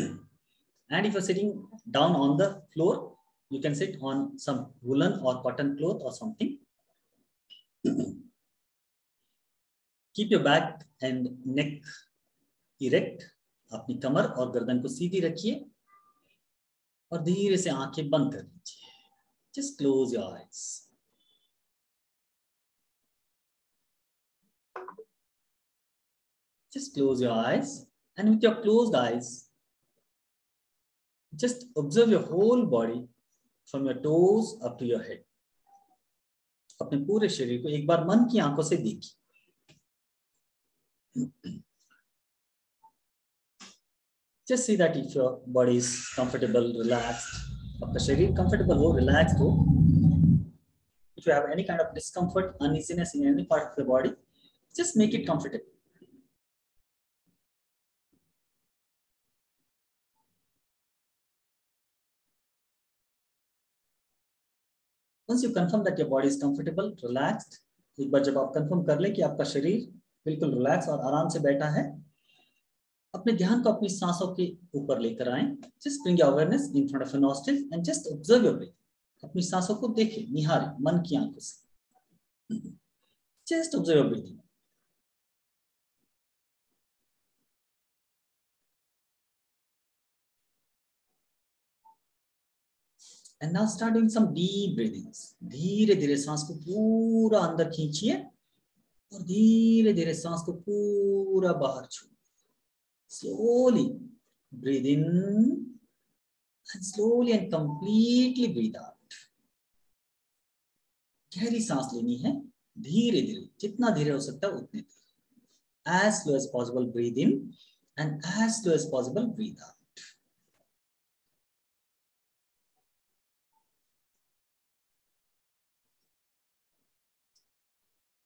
And if you're sitting down on the floor, you can sit on some woolen or cotton cloth or something. Keep your back and neck erect. अपनी कमर और गर्दन को सीधी रखिए और धीरे से आँखें बंद कर लीजिए Just close your eyes. Just close your eyes and with your closed eyes, just observe your whole body from your toes up to your head. अपने पूरे शरीर को एक बार मन की आँखों से देखिए just see that if your body is comfortable relaxed आपका शरीर comfortable हो relaxed हो if you have any kind of discomfort uneasiness in any part of the body just make it comfortable Once you confirm that your body is comfortable, relaxed, एक बार जब आप confirm कर ले कि आपका शरीर बिल्कुल रिलैक्स और आराम से बैठा है अपने ध्यान को अपनी सांसों के ऊपर लेकर आए। Just bring awareness in front of nostrils and just observe your breath अपनी सांसों को देखें निहारें मन की आँखों से। Just observe your breathing and now starting some deep breathings धीरे धीरे सांस को पूरा अंदर खींचिए और धीरे धीरे सांस को पूरा बाहर छू slowly breathe in and slowly and completely breathe out गहरी सांस लेनी है। धीरे धीरे, जितना धीरे हो सकता है उतने धीरे। As slow as possible breathe in and as slow as possible breathe out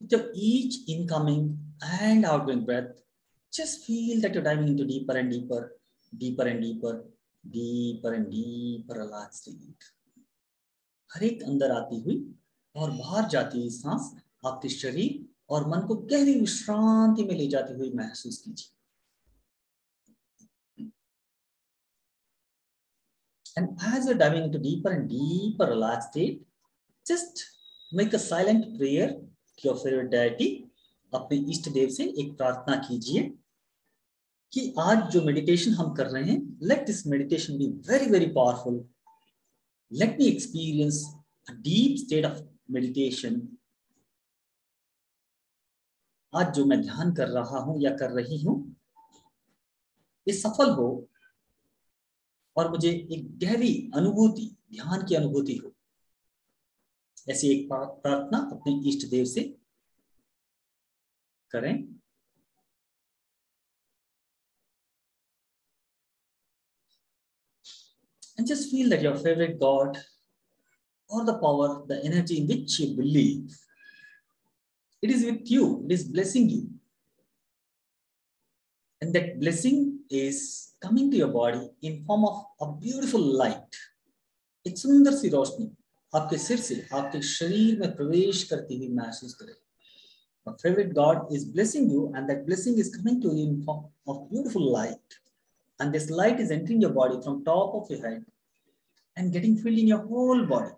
with each incoming and outgoing breath just feel that you're diving into deeper and deeper, deeper and deeper, deeper and deeper relaxed sleep. हर एक अंदर आती हुई और बाहर जाती हुई सांस आपके शरीर और मन को गहरी विश्रांति में ले जाती हुई महसूस कीजिए And as you're diving into deeper and deeper relaxed state, just make a silent prayer favorite deity अपने इष्ट देव से एक प्रार्थना कीजिए कि आज जो मेडिटेशन हम कर रहे हैं let this meditation be very very powerful let me experience deep state of meditation आज जो मैं ध्यान कर रहा हूँ या कर रही हूँ, ये सफल हो और मुझे एक गहरी अनुभूति, ध्यान की अनुभूति हो। ऐसी एक प्रार्थना अपने इष्ट देव से करें and just feel that your favorite god or the power the energy in which you believe it is with you it is blessing you and that blessing is coming to your body in form of a beautiful light एक सुंदर सी रोशनी आपके सिर से आपके शरीर में प्रवेश करती हुई महसूस करें God is blessing you, and that blessing is coming to you in form of beautiful light. And this light is entering your body from top of your head and getting filled in your whole body.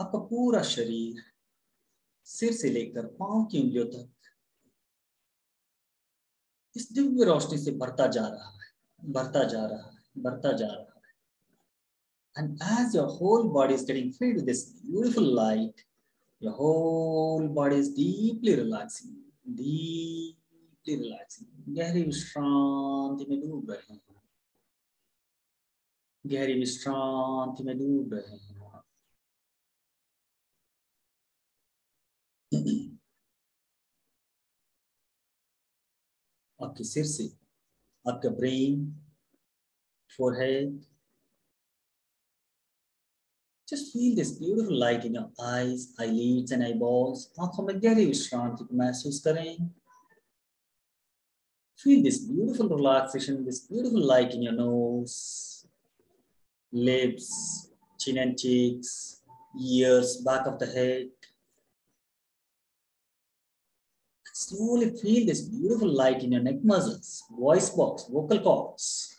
आपका पूरा शरीर सिर से लेकर पाँव की उंगलियों तक इस दिव्य रोशनी से भरता जा रहा है भरता जा रहा है भरता जा रहा है And as your whole body is getting filled with this beautiful light, your whole body is deeply relaxing, deeply relaxing. गहरी विश्रांति में डूब रहे हैं गहरी विश्रांति में डूब रहे हैं आपके सिर से आपका brain forehead Just feel this beautiful light in your eyes, eyelids and eyeballs. आंखों में गहरी विश्रांति को महसूस करें. Feel this beautiful relaxation, this beautiful light in your nose, lips, chin and cheeks, ears, back of the head. Slowly feel this beautiful light in your neck muscles, voice box, vocal cords.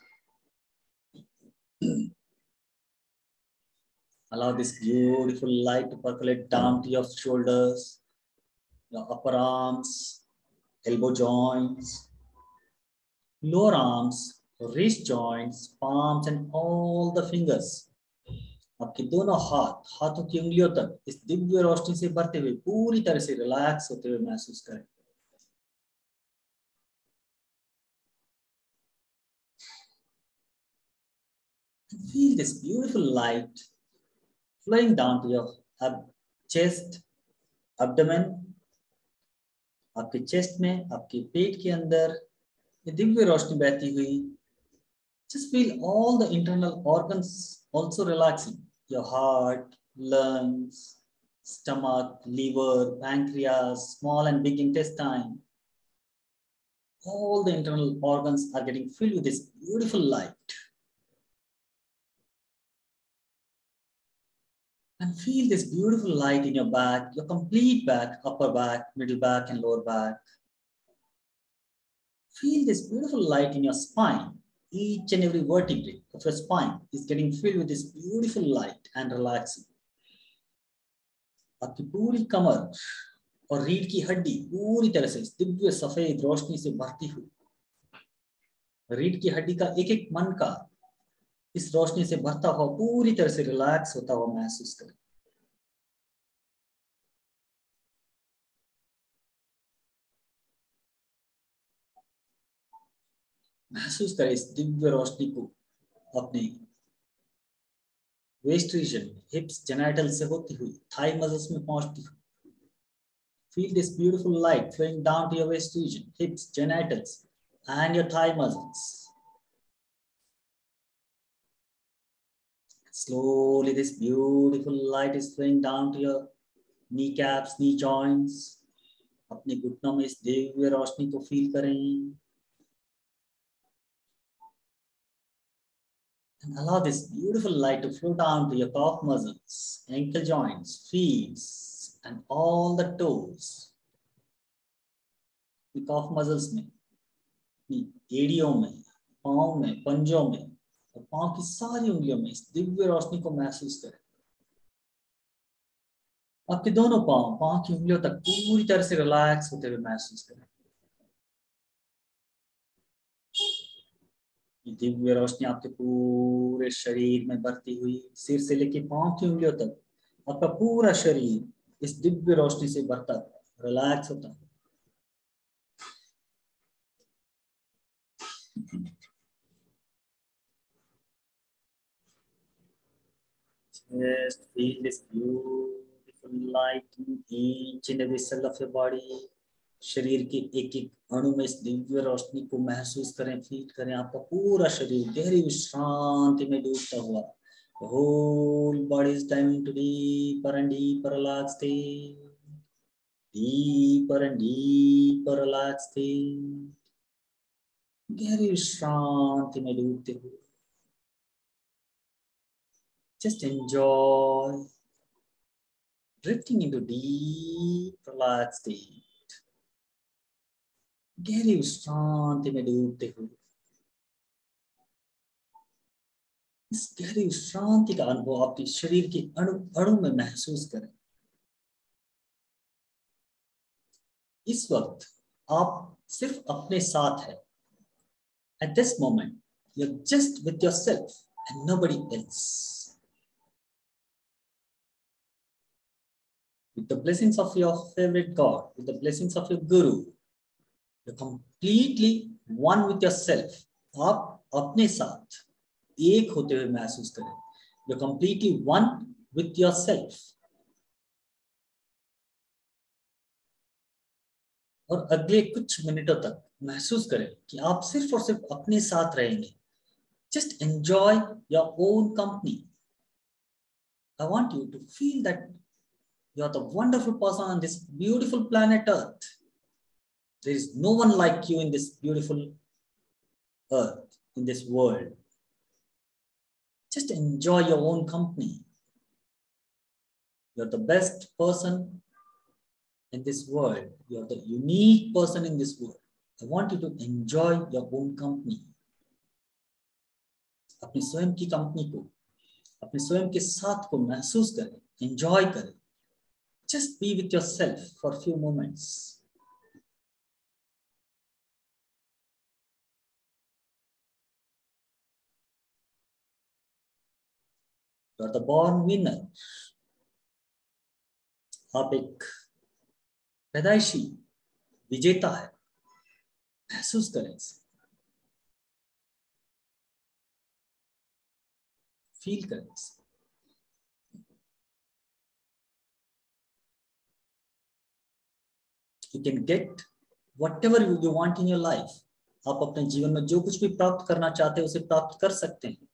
Allow this beautiful light to percolate down to your shoulders, your upper arms, elbow joints, lower arms, wrist joints, palms, and all the fingers. आपके दोनों हाथ हाथों की उंगलियों तक इस दिव्य रोशनी से भरते हुए पूरी तरह से रिलैक्स होते हुए महसूस करें feel this beautiful light flowing down to your ab chest, abdomen, आपके चेस्ट में आपके पेट के अंदर ये दिव्य रोशनी बहती हुई just feel all the internal organs also relaxing your heart lungs stomach liver pancreas small and big intestine all the internal organs are getting filled with this beautiful light And feel this beautiful light in your back, your complete back, upper back, middle back, and lower back. Feel this beautiful light in your spine. Each and every vertebrae of your spine is getting filled with this beautiful light and relaxing. आपकी पूरी कमर और रीढ़ की हड्डी पूरी तरह से दिव्य सफेद रोशनी से भरती हुई रीढ़ की हड्डी का एक एक मन का इस रोशनी से भरता हुआ पूरी तरह से रिलैक्स होता हुआ महसूस करें महसूस करें इस दिव्य रोशनी को अपने वेस्ट रीजन हिप्स जेनाइटल से होती हुई थाई मसल्स में पहुँचती हुई Feel this beautiful light flowing down to your waist region, hips, genitals, and your thigh muscles. Slowly, this beautiful light is flowing down to your kneecaps, knee joints. अपने घुटनों में इस दिव्य रोशनी को फील करें And allow this beautiful light to flow down to your calf muscles, ankle joints, feet, and all the toes. The calf muscles में, एड़ियों में, पाँव में, पंजों में और पाँव की सारी उंगलियों में इस दिव्य रोशनी को महसूस करें। आपके दोनों पाँव पाँव की उंगलियों तक पूरी तरह से रिलैक्स होते हुए महसूस करें। दिव्य रोशनी आपके पूरे शरीर में बढ़ती हुई सिर से लेके पाँव की उंगलियों तक आपका पूरा शरीर इस दिव्य रोशनी से भरता रिलैक्स होता। है darkness, feel this beautiful light in each and every cell of your body. शरीर के एक एक अणु में इस दिव्य रोशनी को महसूस करें फील करें। आपका पूरा शरीर गहरी विश्रांति में डूबता हुआ। होल बॉडी गहरी विश्रांति में डूबते हुए। Just enjoy drifting into deep, relaxed state. गहरी विश्रांति में डूबते हुए इस गहरी विश्रांति का अनुभव आपके शरीर के अणु अणु में महसूस करें इस वक्त आप सिर्फ़ अपने साथ है at this moment you just with yourself and nobody else with the blessings of your favorite God, with the blessings of your Guru, you're completely one with yourself. आप अपने साथ एक होते हुए महसूस करें you're completely one with yourself. और अगले कुछ मिनटों तक महसूस करें कि आप सिर्फ़ और सिर्फ़ अपने साथ रहेंगे just enjoy your own company I want you to feel that you are the wonderful person on this beautiful planet Earth. There is no one like you in this beautiful earth, in this world. Just enjoy your own company. You're the best person in this world. You're the unique person in this world. I want you to enjoy your own company. अपनी स्वयं की company को अपने स्वयं के साथ को महसूस करें एंजॉय करें just be with yourself for a few moments you are the born winner आप एक पैदाइशी विजेता है महसूस करें फील करें इसे you can get whatever you want in your life आप अपने जीवन में जो कुछ भी प्राप्त करना चाहते हैं उसे प्राप्त कर सकते हैं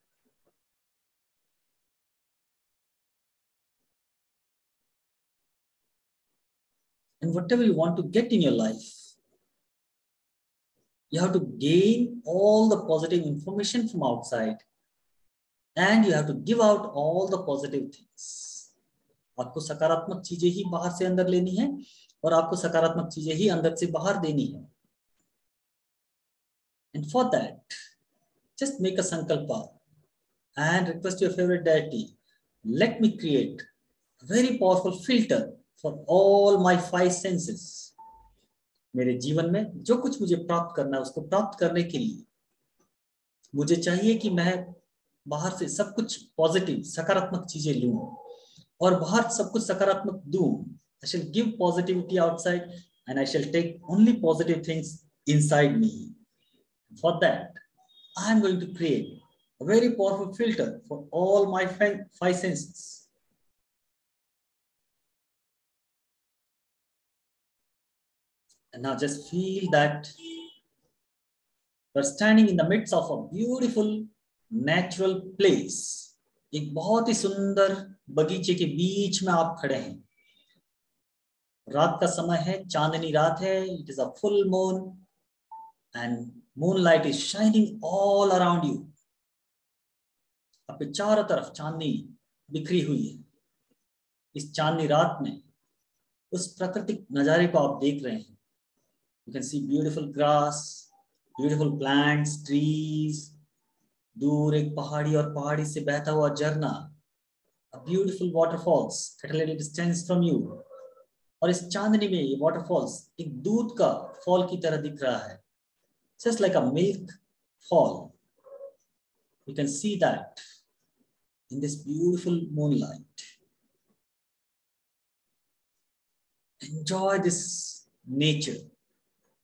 and whatever you want to get in your life you have to gain all the positive information from outside and you have to give out all the positive things आपको सकारात्मक चीज़ें ही बाहर से अंदर लेनी है और आपको सकारात्मक चीज़ें ही अंदर से बाहर देनी है। And for that just make a sankalp and request your favourite deity. Let me create a very powerful filter for all my five senses. मेरे जीवन में जो कुछ मुझे प्राप्त करना है, उसको प्राप्त करने के लिए मुझे चाहिए कि मैं बाहर से सब कुछ पॉजिटिव सकारात्मक चीज़ें लूँ। और बाहर सब कुछ सकारात्मक दूं आई shall give positivity outside and I shall take only positive things inside me for that I am going to create a very powerful filter for all my five senses. And now just feel that you're standing in the midst of a beautiful natural place. एक बहुत ही सुंदर बगीचे के बीच में आप खड़े हैं। रात का समय है, चांदनी रात है it is a full moon and moon light is shining all around you आपके चारों तरफ़ चांदनी बिखरी हुई है। इस चांदनी रात में, उस प्राकृतिक नजारे को आप देख रहे हैं। You can see beautiful grass beautiful plants trees दूर एक पहाड़ी और पहाड़ी से बहता हुआ झरना beautiful waterfalls distance from you और इस चांदनी में ये वाटरफॉल्स एक दूध का फॉल की तरह दिख रहा है just like a milk fall you can see that in this beautiful moonlight. Enjoy this nature.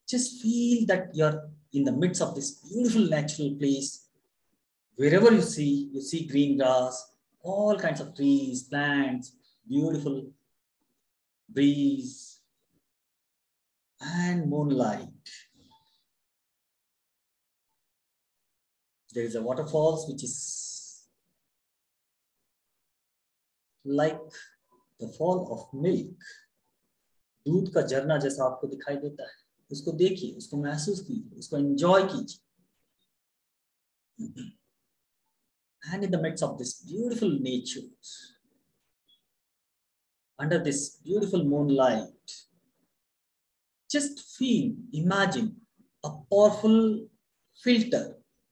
Just feel that you're in the midst of this beautiful natural place. Wherever you see, you see green grass, all kinds of trees, plants, beautiful breeze, and moonlight. there is a waterfalls which is like the fall of milk दूध का झरना जैसा आपको दिखाई देता है उसको देखिए उसको महसूस कीजिए उसको एंजॉय कीजिए and in the midst of this beautiful nature under this beautiful moonlight just feel imagine a powerful filter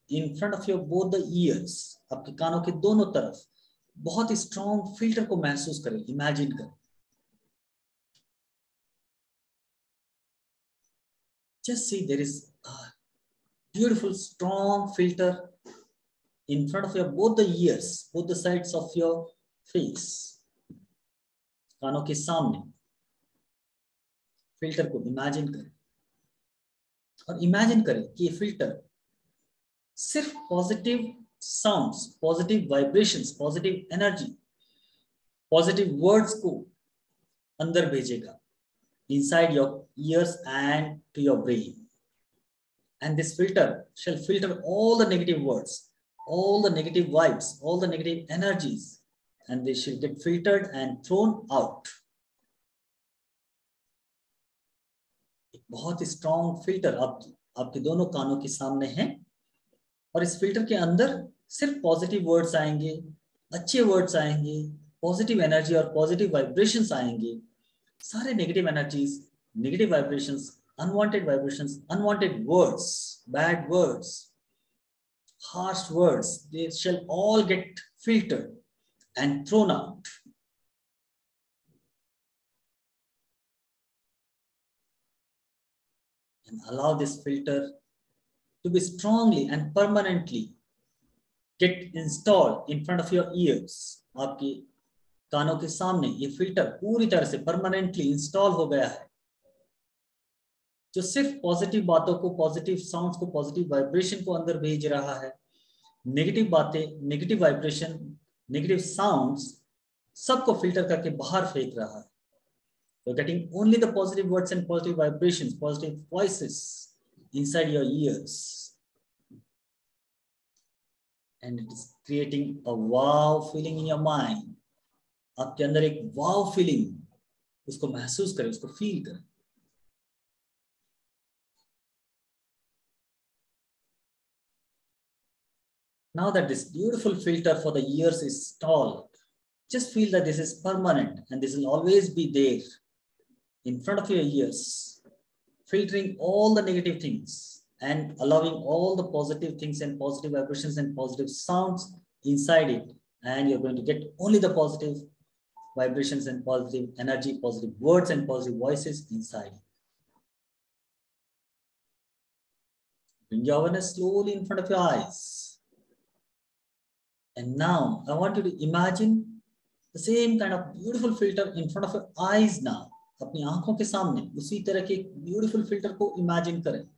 in front of your both the ears आपके कानों के दोनों तरफ बहुत ही स्ट्रॉन्ग फिल्टर को महसूस करें इमेजिन करें just see there is a beautiful strong filter in front of your, both the ears, both the sides of your face. कानों के सामने। फ़िल्टर को इमेजिन करें। और इमेजिन करें कि फ़िल्टर सिर्फ़ positive sounds positive vibrations positive energy positive words को अंदर भेजेगा। Inside your ears and to your brain and this filter shall filter all the negative words all the negative vibes, all the negative energies, and they shall get filtered and thrown out. बहुत ही strong filter आप आपके दोनों कानों के सामने है और इस फ़िल्टर के अंदर सिर्फ़ पॉजिटिव वर्ड्स आएँगे अच्छे वर्ड्स आएँगे पॉजिटिव एनर्जी और पॉजिटिव वाइब्रेशंस आएँगे सारे negative energies negative vibrations unwanted vibrations unwanted words bad words harsh words they shall all get filtered and thrown out and allow this filter to be strongly and permanently get installed in front of your ears आपकी कानों के सामने ये filter पूरी तरह से permanently install हो गया है जो सिर्फ़ पॉजिटिव बातों को पॉजिटिव साउंड्स को पॉजिटिव वाइब्रेशन को अंदर भेज रहा है नेगेटिव बातें नेगेटिव वाइब्रेशन नेगेटिव साउंड्स सबको फ़िल्टर करके बाहर फेंक रहा है You're getting only the positive words and positive vibrations, positive voices inside your ears. And it is creating a wow feeling in your mind. आपके अंदर एक वाव फीलिंग उसको महसूस करें उसको फील करें now that this beautiful filter for the ears is installed just feel that this is permanent and this will always be there in front of your ears, filtering all the negative things and allowing all the positive things and positive vibrations and positive sounds inside it. And you're going to get only the positive vibrations and positive energy, positive words and positive voices inside. Bring your awareness slowly in front of your eyes. And now, I want you to imagine the same kind of beautiful filter in front of your eyes now. अपनी आँखों के सामने, उसी तरह के beautiful filter को imagine करें।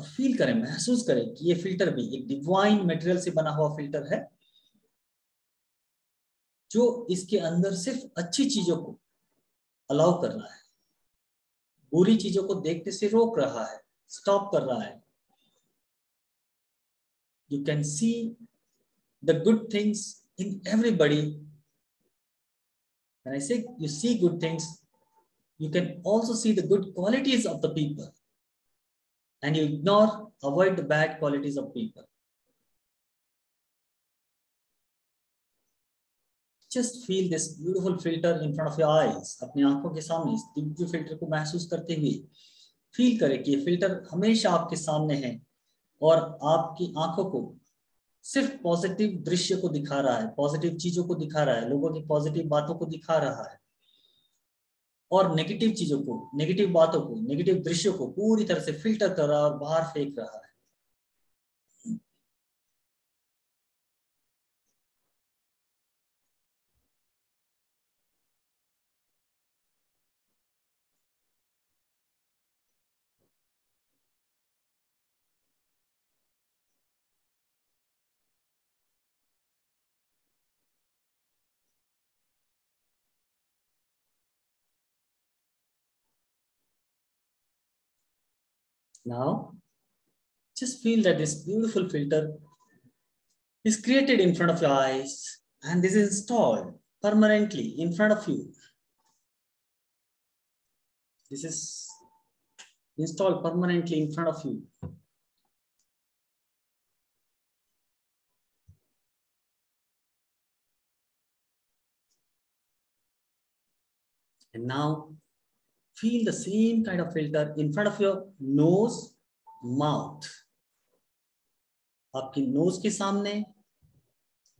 और फील करें, महसूस करें कि ये फ़िल्टर भी एक डिवाइन मटेरियल से बना हुआ फ़िल्टर है, जो इसके अंदर सिर्फ़ अच्छी चीज़ों को अलाउ कर रहा है। बुरी चीज़ों को देखने से रोक रहा है स्टॉप कर रहा है। You can see the good things in everybody when i say you see good things you can also see the good qualities of the people and you ignore avoid the bad qualities of people just feel this beautiful filter in front of your eyes अपनी आंखों के सामने इस Divya filter को महसूस करते हुए feel करें कि ये फिल्टर हमेशा आपके सामने है और आपकी आँखों को सिर्फ़ पॉजिटिव दृश्य को दिखा रहा है पॉजिटिव चीज़ों को दिखा रहा है, लोगों की पॉजिटिव बातों को दिखा रहा है। और नेगेटिव चीज़ों को नेगेटिव बातों को नेगेटिव दृश्यों को पूरी तरह से फ़िल्टर कर रहा है और बाहर फेंक रहा है। Now, just feel that this beautiful filter is created in front of your eyes and this is installed permanently in front of you. This is installed permanently in front of you. And now feel the same kind of filter in front of your nose, mouth. आपकी nose के सामने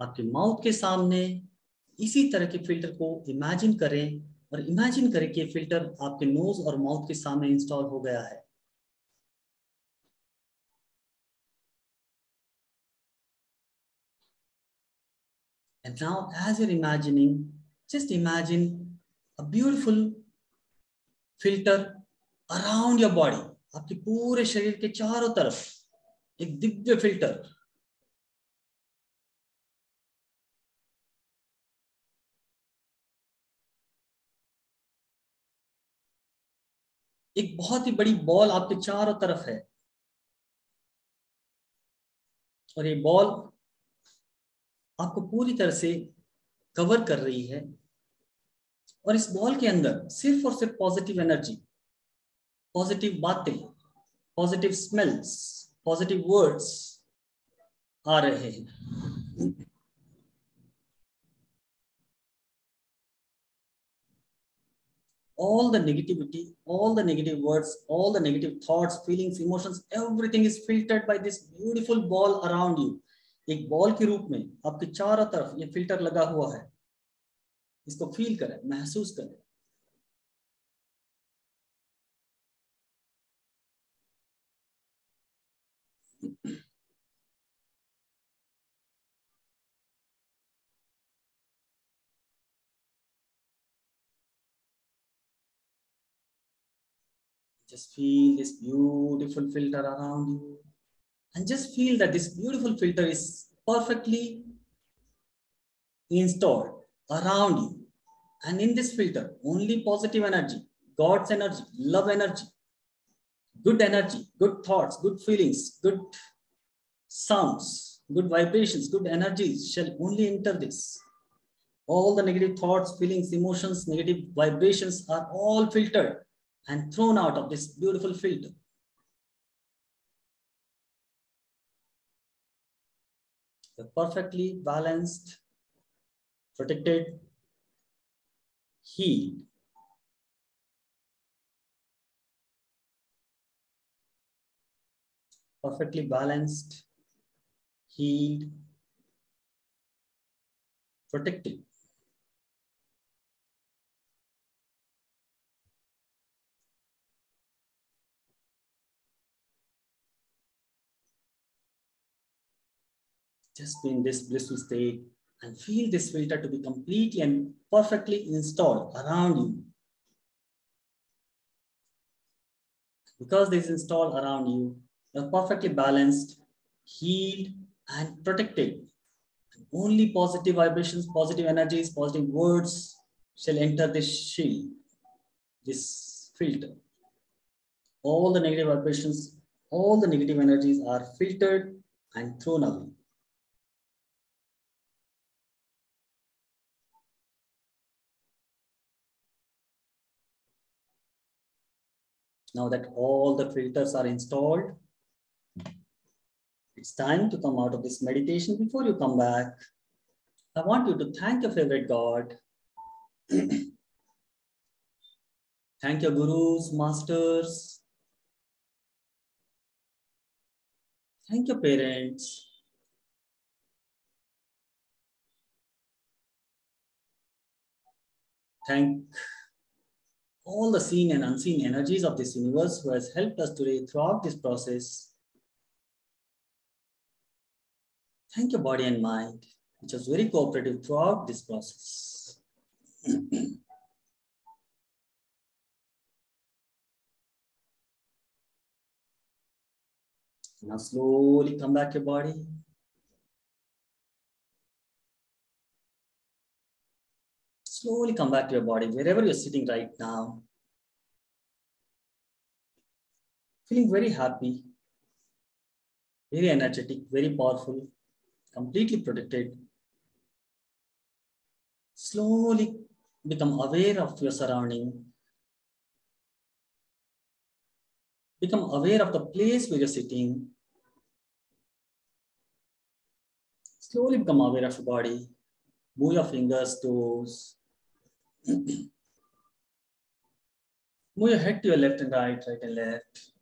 आपके mouth के सामने इसी तरह के filter को इमेजिन करें और इमेजिन करें कि फ़िल्टर आपके नोज़ और माउथ के सामने इंस्टॉल हो गया है And now, as you're imagining, just imagine a beautiful filter around your body, आपके पूरे शरीर के चारों तरफ़, एक दिव्य फ़िल्टर। एक बहुत ही बड़ी बॉल आपके चारों तरफ़ है। और ये बॉल आपको पूरी तरह से कवर कर रही है। और इस बॉल के अंदर सिर्फ़ और सिर्फ़ पॉजिटिव एनर्जी पॉजिटिव बातें पॉजिटिव स्मेल्स पॉजिटिव वर्ड्स आ रहे हैं all the negativity, all the negative words, all the negative thoughts, feelings, emotions, everything is filtered by this beautiful ball around you. एक बॉल के रूप में आपके चारों तरफ़ ये फ़िल्टर लगा हुआ है इसको फील करें महसूस करें just feel this beautiful filter around you and just feel that this beautiful filter is perfectly installed around you. And in this filter, only positive energy, God's energy, love energy, good energy, good thoughts, good feelings, good sounds, good vibrations, good energies shall only enter this. All the negative thoughts, feelings, emotions, negative vibrations are all filtered and thrown out of this beautiful filter. Perfectly balanced, protected, healed. Perfectly balanced, healed, protected. Just in this blissful state and feel this filter to be completely and perfectly installed around you. Because this is installed around you, you're perfectly balanced, healed, and protected. Only positive vibrations, positive energies, positive words shall enter this shield, this filter. All the negative vibrations, all the negative energies are filtered and thrown away. Now that all the filters are installed, it's time to come out of this meditation. Before you come back, I want you to thank your favorite God. thank your gurus, masters. Thank your parents. Thank all the seen and unseen energies of this universe who has helped us today throughout this process. Thank your body and mind, which was very cooperative throughout this process. now slowly come back your body. Slowly come back to your body, wherever you're sitting right now. Feeling very happy, very energetic, very powerful, completely protected. Slowly become aware of your surrounding. Become aware of the place where you're sitting. Slowly become aware of your body. Move your fingers, toes, Move your head to your left and right, right and left.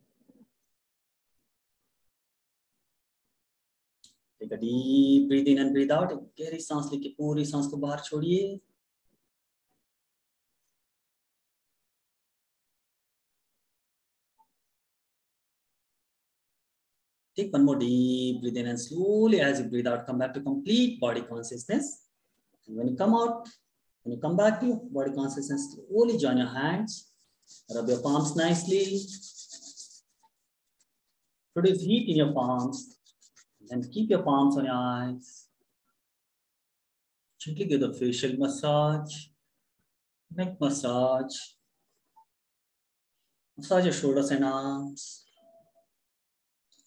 Take a deep breathe in and breathe out. गहरी सांस लेके पूरी सांस को बाहर छोड़िए Take one more deep breathe in and slowly as you breathe out, come back to complete body consciousness. And when you come out, when you come back to your body consciousness, slowly join your hands, rub your palms nicely. Produce heat in your palms, and keep your palms on your eyes. Gently give the facial massage, neck massage, massage your shoulders and arms.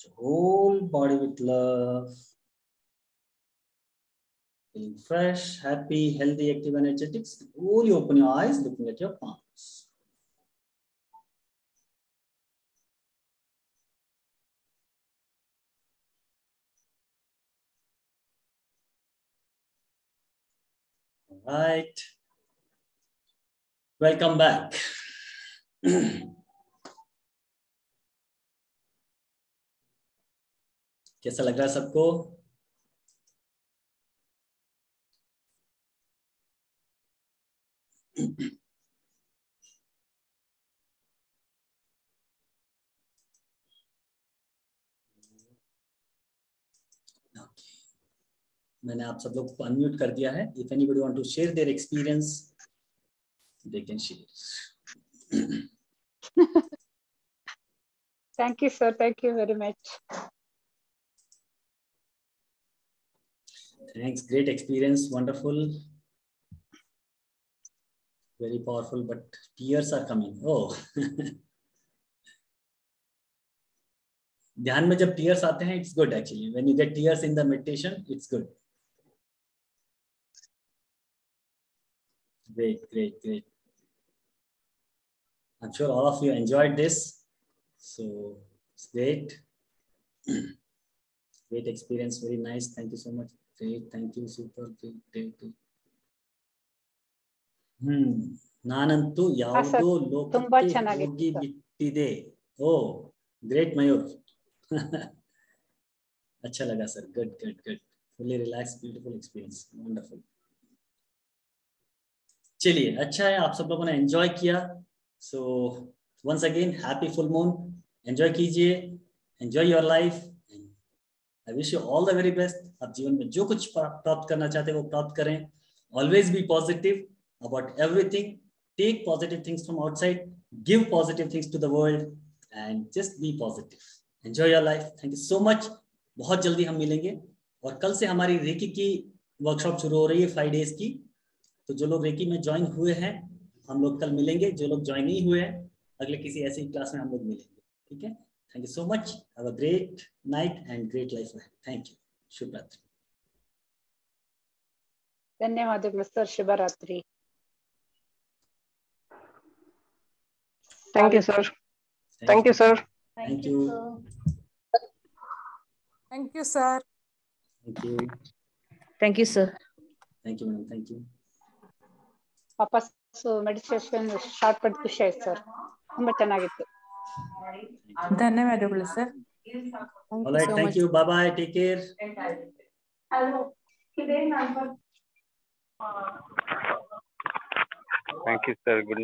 Your whole body with love. Feeling fresh, happy, healthy, active, energetic. Slowly open your eyes, looking at your palms. All right. Welcome back. कैसा लग रहा है सबको मैंने आप सब लोग को अनम्यूट कर दिया है। If anybody want to share their experience they can share thank you sir thank you very much thanks great experience wonderful Very powerful, but tears are coming. Oh. ध्यान में जब tears आते हैं it's good actually when you get tears in the meditation it's good great great great I'm sure all of you enjoyed this so it's great Great experience. Very nice. Thank you so much. Great. Thank you. Super. Great. Great. great. ಹ್ಮ್ ನಾನಂತೂ ಯಾವುದೋ ತುಂಬಾ ಲೋಕಕ್ಕೆ ಚೆನ್ನಾಗಿತ್ತು ಹೋಗಿ sir. ಬಿಟ್ಟಿದೆ ಓ great Mayur अच्छा लगा sir good good good fully relax beautiful experience wonderful चलिए अच्छा है आप सब लोगों ने एंजॉय किया so once again happy full moon enjoy कीजिए enjoy your life I wish you all the very best आप जीवन में जो कुछ प्रा- प्राप्त करना चाहते हैं वो प्राप्त करें always be positive about everything, take positive things from outside, give positive things to the world, and just be positive. Enjoy your life. Thank you so much. बहुत जल्दी हम मिलेंगे। और कल से हमारी रेकी की वर्कशॉप शुरू हो रही है फाइव डेज़ की। तो जो लोग रेकी में ज्वाइन हुए हैं हम लोग कल मिलेंगे। जो लोग ज्वाइन नहीं हुए हैं अगले किसी ऐसी क्लास में हम लोग मिलेंगे। ठीक है? Thank you so much have a great night and great life thank you शुभ धन्यवाद मिस्टर शुभरात्रि। Thank you, sir. Thank you, sir. Thank you. Thank you, sir. Thank you. Thank you, sir. Thank you, madam. Thank you. ವಾಪಸ್ meditation start ಮಾಡಿ ಖುಷಿ ಆಯ್ತು sir ತುಂಬಾ ಚೆನ್ನಾಗಿತ್ತು ಧನ್ಯವಾದಗಳು sir All right. Thank you. Bye bye. Take care. Thank you, sir. Good night.